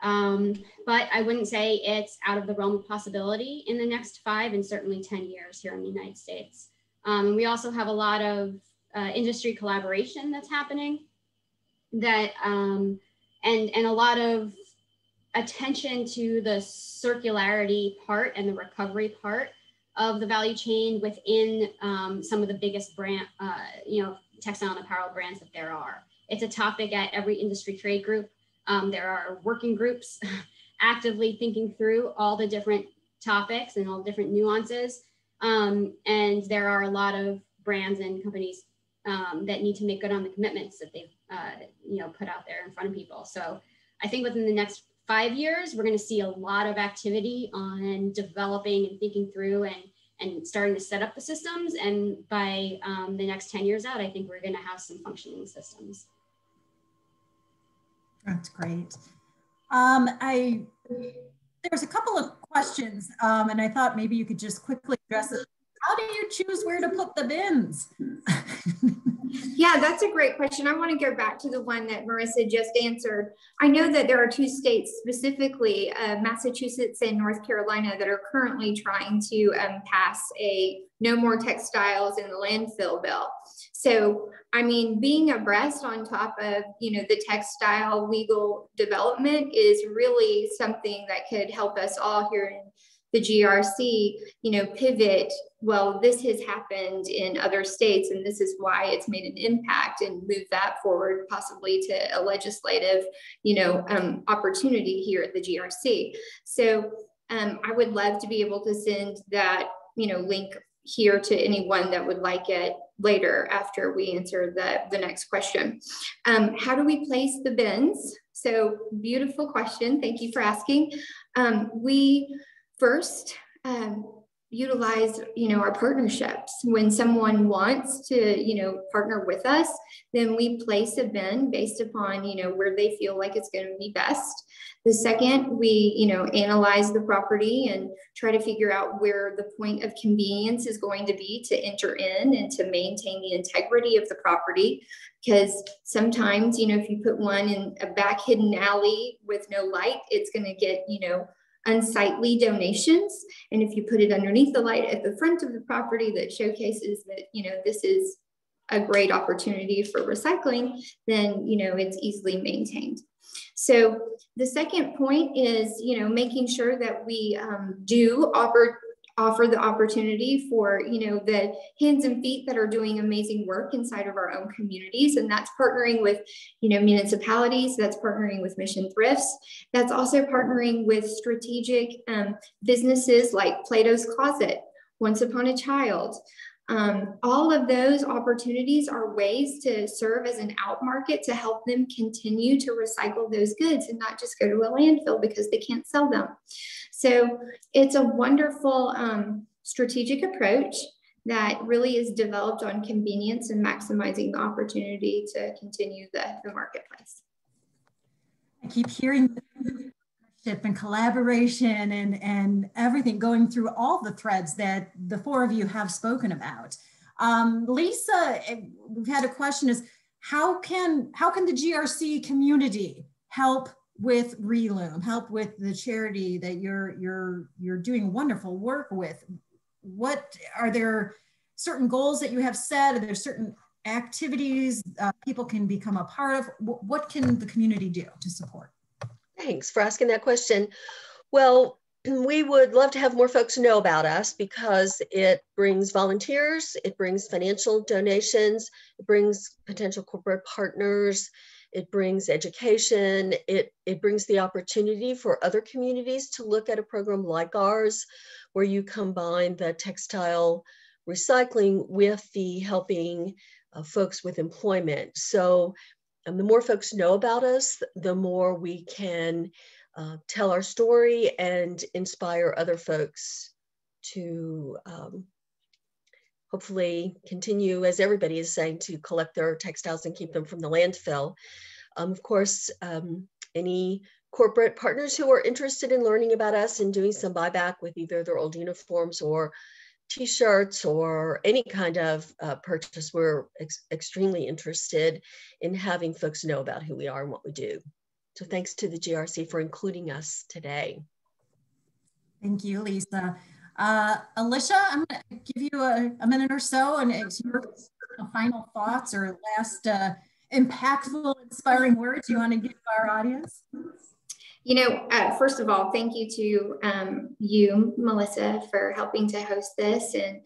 Um, but I wouldn't say it's out of the realm of possibility in the next five and certainly 10 years here in the United States. Um, we also have a lot of uh, industry collaboration that's happening that um, and, and a lot of attention to the circularity part and the recovery part of the value chain within um, some of the biggest brand, uh, you know, textile and apparel brands that there are. It's a topic at every industry trade group. Um, there are working groups actively thinking through all the different topics and all different nuances. Um, and there are a lot of brands and companies um, that need to make good on the commitments that they've, uh, you know, put out there in front of people. So I think within the next five years, we're going to see a lot of activity on developing and thinking through and, and starting to set up the systems. And by um, the next 10 years out, I think we're going to have some functioning systems. That's great. Um, I there's a couple of questions, um, and I thought maybe you could just quickly address it. How do you choose where to put the bins? Yeah, that's a great question. I want to go back to the one that Marissa just answered. I know that there are two states, specifically uh, Massachusetts and North Carolina, that are currently trying to um, pass a no more textiles in the landfill bill. So, I mean, being abreast on top of, you know, the textile legal development is really something that could help us all here in the GRC, you know, pivot, well, this has happened in other states and this is why it's made an impact and move that forward possibly to a legislative, you know, um, opportunity here at the GRC. So um, I would love to be able to send that, you know, link here to anyone that would like it later after we answer the, the next question. Um, how do we place the bins? So beautiful question. Thank you for asking. Um, we First, um, utilize you know our partnerships. When someone wants to you know partner with us then we place a bin based upon you know where they feel like it's going to be best. The second we you know analyze the property and try to figure out where the point of convenience is going to be to enter in and to maintain the integrity of the property. Because sometimes you know if you put one in a back hidden alley with no light it's going to get you know unsightly donations. And if you put it underneath the light at the front of the property that showcases that, you know, this is a great opportunity for recycling, then you know it's easily maintained. So the second point is, you know, making sure that we um, do offer offer the opportunity for you know the hands and feet that are doing amazing work inside of our own communities. And that's partnering with you know municipalities that's partnering with mission thrifts that's also partnering with strategic um, businesses like plato's closet once upon a child um, all of those opportunities are ways to serve as an out market to help them continue to recycle those goods and not just go to a landfill because they can't sell them. So it's a wonderful um, strategic approach that really is developed on convenience and maximizing the opportunity to continue the, the marketplace. I keep hearing and collaboration and, and everything going through all the threads that the four of you have spoken about. Um, Lisa, eh, we've had a question is how can, how can the GRC community help with Reloom, help with the charity that you're, you're, you're doing wonderful work with? What are there certain goals that you have set? Are there certain activities uh, people can become a part of? What can the community do to support? Thanks for asking that question. Well, we would love to have more folks know about us because it brings volunteers, it brings financial donations, it brings potential corporate partners, it brings education, it, it brings the opportunity for other communities to look at a program like ours, where you combine the textile recycling with the helping uh, folks with employment. So the more folks know about us, the more we can uh, tell our story and inspire other folks to um, hopefully continue, as everybody is saying, to collect their textiles and keep them from the landfill. Um, of course, um, any corporate partners who are interested in learning about us and doing some buyback with either their old uniforms or t-shirts or any kind of uh, purchase, we're ex extremely interested in having folks know about who we are and what we do. So thanks to the GRC for including us today. Thank you, Lisa. Uh, Alicia, I'm going to give you a, a, minute or so and it's your final thoughts or last uh, impactful, inspiring words you want to give our audience. You know, uh, first of all, thank you to um, you, Melissa, for helping to host this, and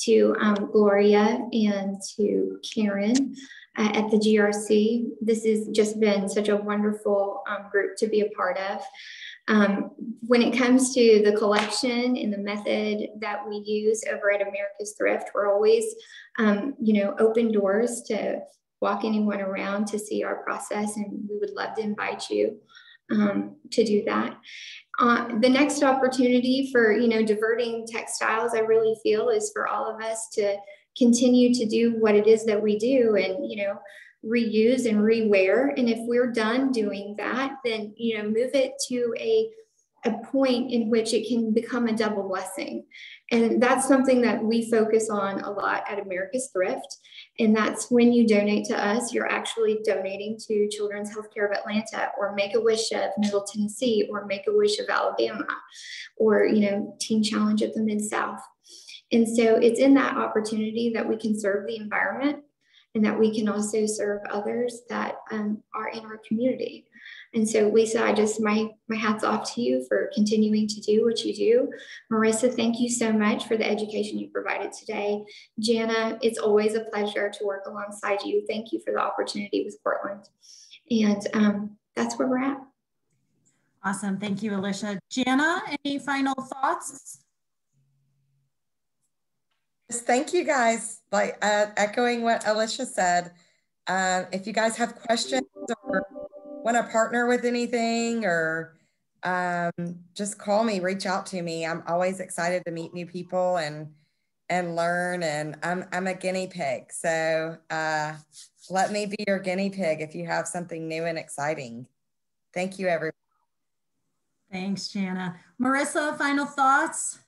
to um, Gloria and to Karen uh, at the GRC. This has just been such a wonderful um, group to be a part of. Um, when it comes to the collection and the method that we use over at America's Thrift, we're always, um, you know, open doors to walk anyone around to see our process, and we would love to invite you um, to do that. Uh, the next opportunity for you know diverting textiles, I really feel, is for all of us to continue to do what it is that we do, and you know reuse and rewear. And if we're done doing that, then you know move it to a a point in which it can become a double blessing. And that's something that we focus on a lot at America's Thrift. And that's when you donate to us, you're actually donating to Children's Healthcare of Atlanta or Make a Wish of Middle Tennessee or Make a Wish of Alabama or, you know, Teen Challenge of the Mid South. And so it's in that opportunity that we can serve the environment and that we can also serve others that um, are in our community. And so, Lisa, I just my my hats off to you for continuing to do what you do. Marissa, thank you so much for the education you provided today. Jana, it's always a pleasure to work alongside you. Thank you for the opportunity with Cortland. And um, that's where we're at. Awesome. Thank you, Alicia. Jana, any final thoughts? Thank you guys. Like uh, echoing what Alicia said, uh, if you guys have questions or want to partner with anything or um, just call me, reach out to me. I'm always excited to meet new people and and learn. And I'm I'm a guinea pig, so uh, let me be your guinea pig if you have something new and exciting. Thank you, everyone. Thanks, Jana. Marissa, final thoughts?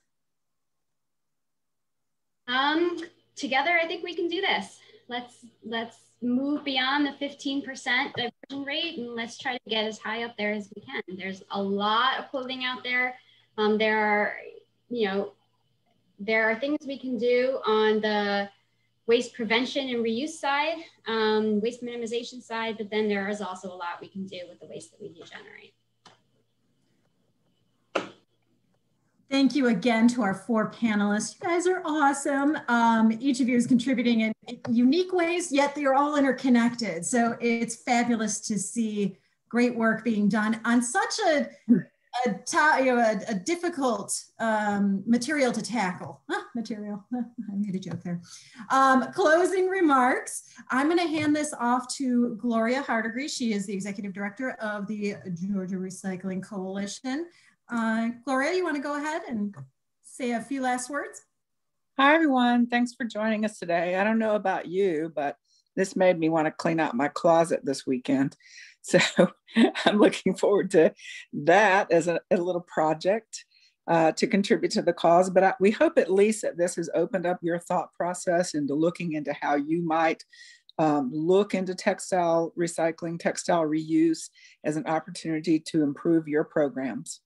Um, together, I think we can do this. Let's let's move beyond the 15% diversion rate and let's try to get as high up there as we can. There's a lot of clothing out there. Um, there are, you know, there are things we can do on the waste prevention and reuse side, um, waste minimization side, but then there is also a lot we can do with the waste that we do generate. Thank you again to our four panelists. You guys are awesome. Um, each of you is contributing in unique ways, yet they're all interconnected. So it's fabulous to see great work being done on such a a, you know, a, a difficult um, material to tackle. Ah, material, I made a joke there. Um, closing remarks. I'm going to hand this off to Gloria Hardegree. She is the Executive Director of the Georgia Recycling Coalition. Uh, Gloria, you want to go ahead and say a few last words? Hi, everyone. Thanks for joining us today. I don't know about you, but this made me want to clean out my closet this weekend. So I'm looking forward to that as a, a little project uh, to contribute to the cause. But I, we hope at least that this has opened up your thought process into looking into how you might um, look into textile recycling, textile reuse as an opportunity to improve your programs.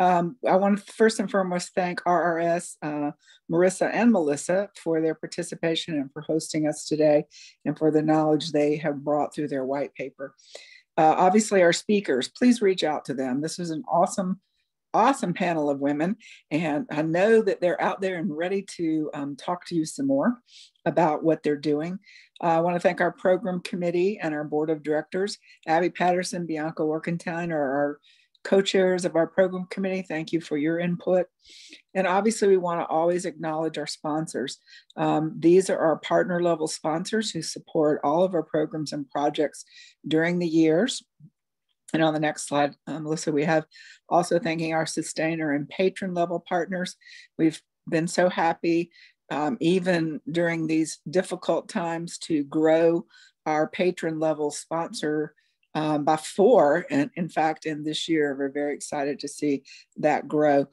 Um, I want to first and foremost thank RRS, uh, Marissa and Melissa for their participation and for hosting us today and for the knowledge they have brought through their white paper. Uh, obviously, our speakers, please reach out to them. This is an awesome, awesome panel of women. And I know that they're out there and ready to um, talk to you some more about what they're doing. Uh, I want to thank our program committee and our board of directors. Abby Patterson, Bianca Workentine are our co-chairs of our program committee, thank you for your input. And obviously we wanna always acknowledge our sponsors. Um, these are our partner level sponsors who support all of our programs and projects during the years. And on the next slide, um, Melissa, we have also thanking our sustainer and patron level partners. We've been so happy um, even during these difficult times to grow our patron level sponsor um, by four. And in fact, in this year, we're very excited to see that grow.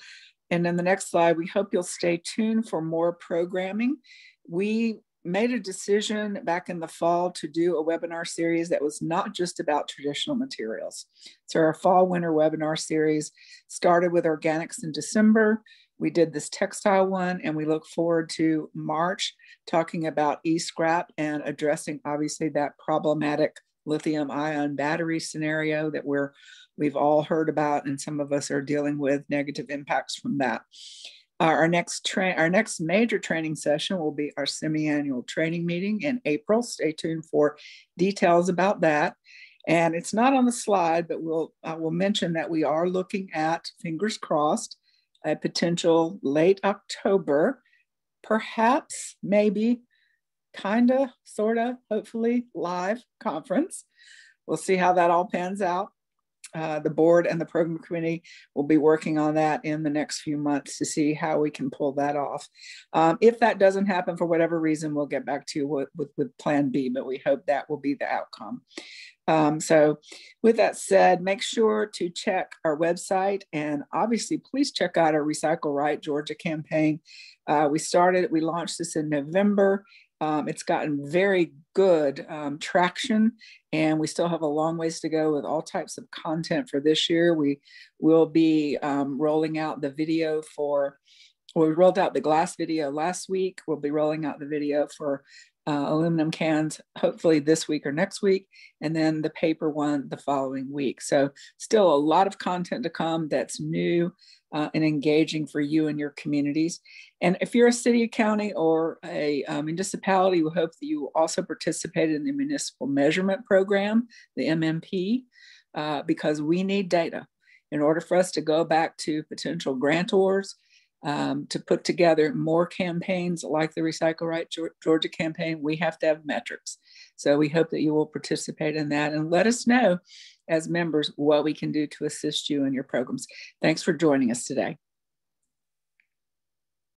And then the next slide, we hope you'll stay tuned for more programming. We made a decision back in the fall to do a webinar series that was not just about traditional materials. So our fall winter webinar series started with organics in December. We did this textile one and we look forward to March talking about e-scrap and addressing obviously that problematic lithium ion battery scenario that we're we've all heard about and some of us are dealing with negative impacts from that. Uh, our next train, our next major training session will be our semi-annual training meeting in April. Stay tuned for details about that. And it's not on the slide, but we'll I will mention that we are looking at fingers crossed a potential late October, perhaps maybe kind of, sort of, hopefully live conference. We'll see how that all pans out. Uh, the board and the program committee will be working on that in the next few months to see how we can pull that off. Um, if that doesn't happen for whatever reason, we'll get back to you with, with, with plan B, but we hope that will be the outcome. Um, so with that said, make sure to check our website and obviously please check out our Recycle Right Georgia campaign. Uh, we started, we launched this in November um, it's gotten very good um, traction, and we still have a long ways to go with all types of content for this year. We will be um, rolling out the video for, well, we rolled out the glass video last week. We'll be rolling out the video for uh, aluminum cans, hopefully this week or next week, and then the paper one the following week. So, still a lot of content to come that's new uh, and engaging for you and your communities. And if you're a city, county, or a uh, municipality, we hope that you also participate in the Municipal Measurement Program, the MMP, uh, because we need data in order for us to go back to potential grantors um, to put together more campaigns like the Recycle Right Georgia campaign, we have to have metrics. So we hope that you will participate in that and let us know as members what we can do to assist you in your programs. Thanks for joining us today.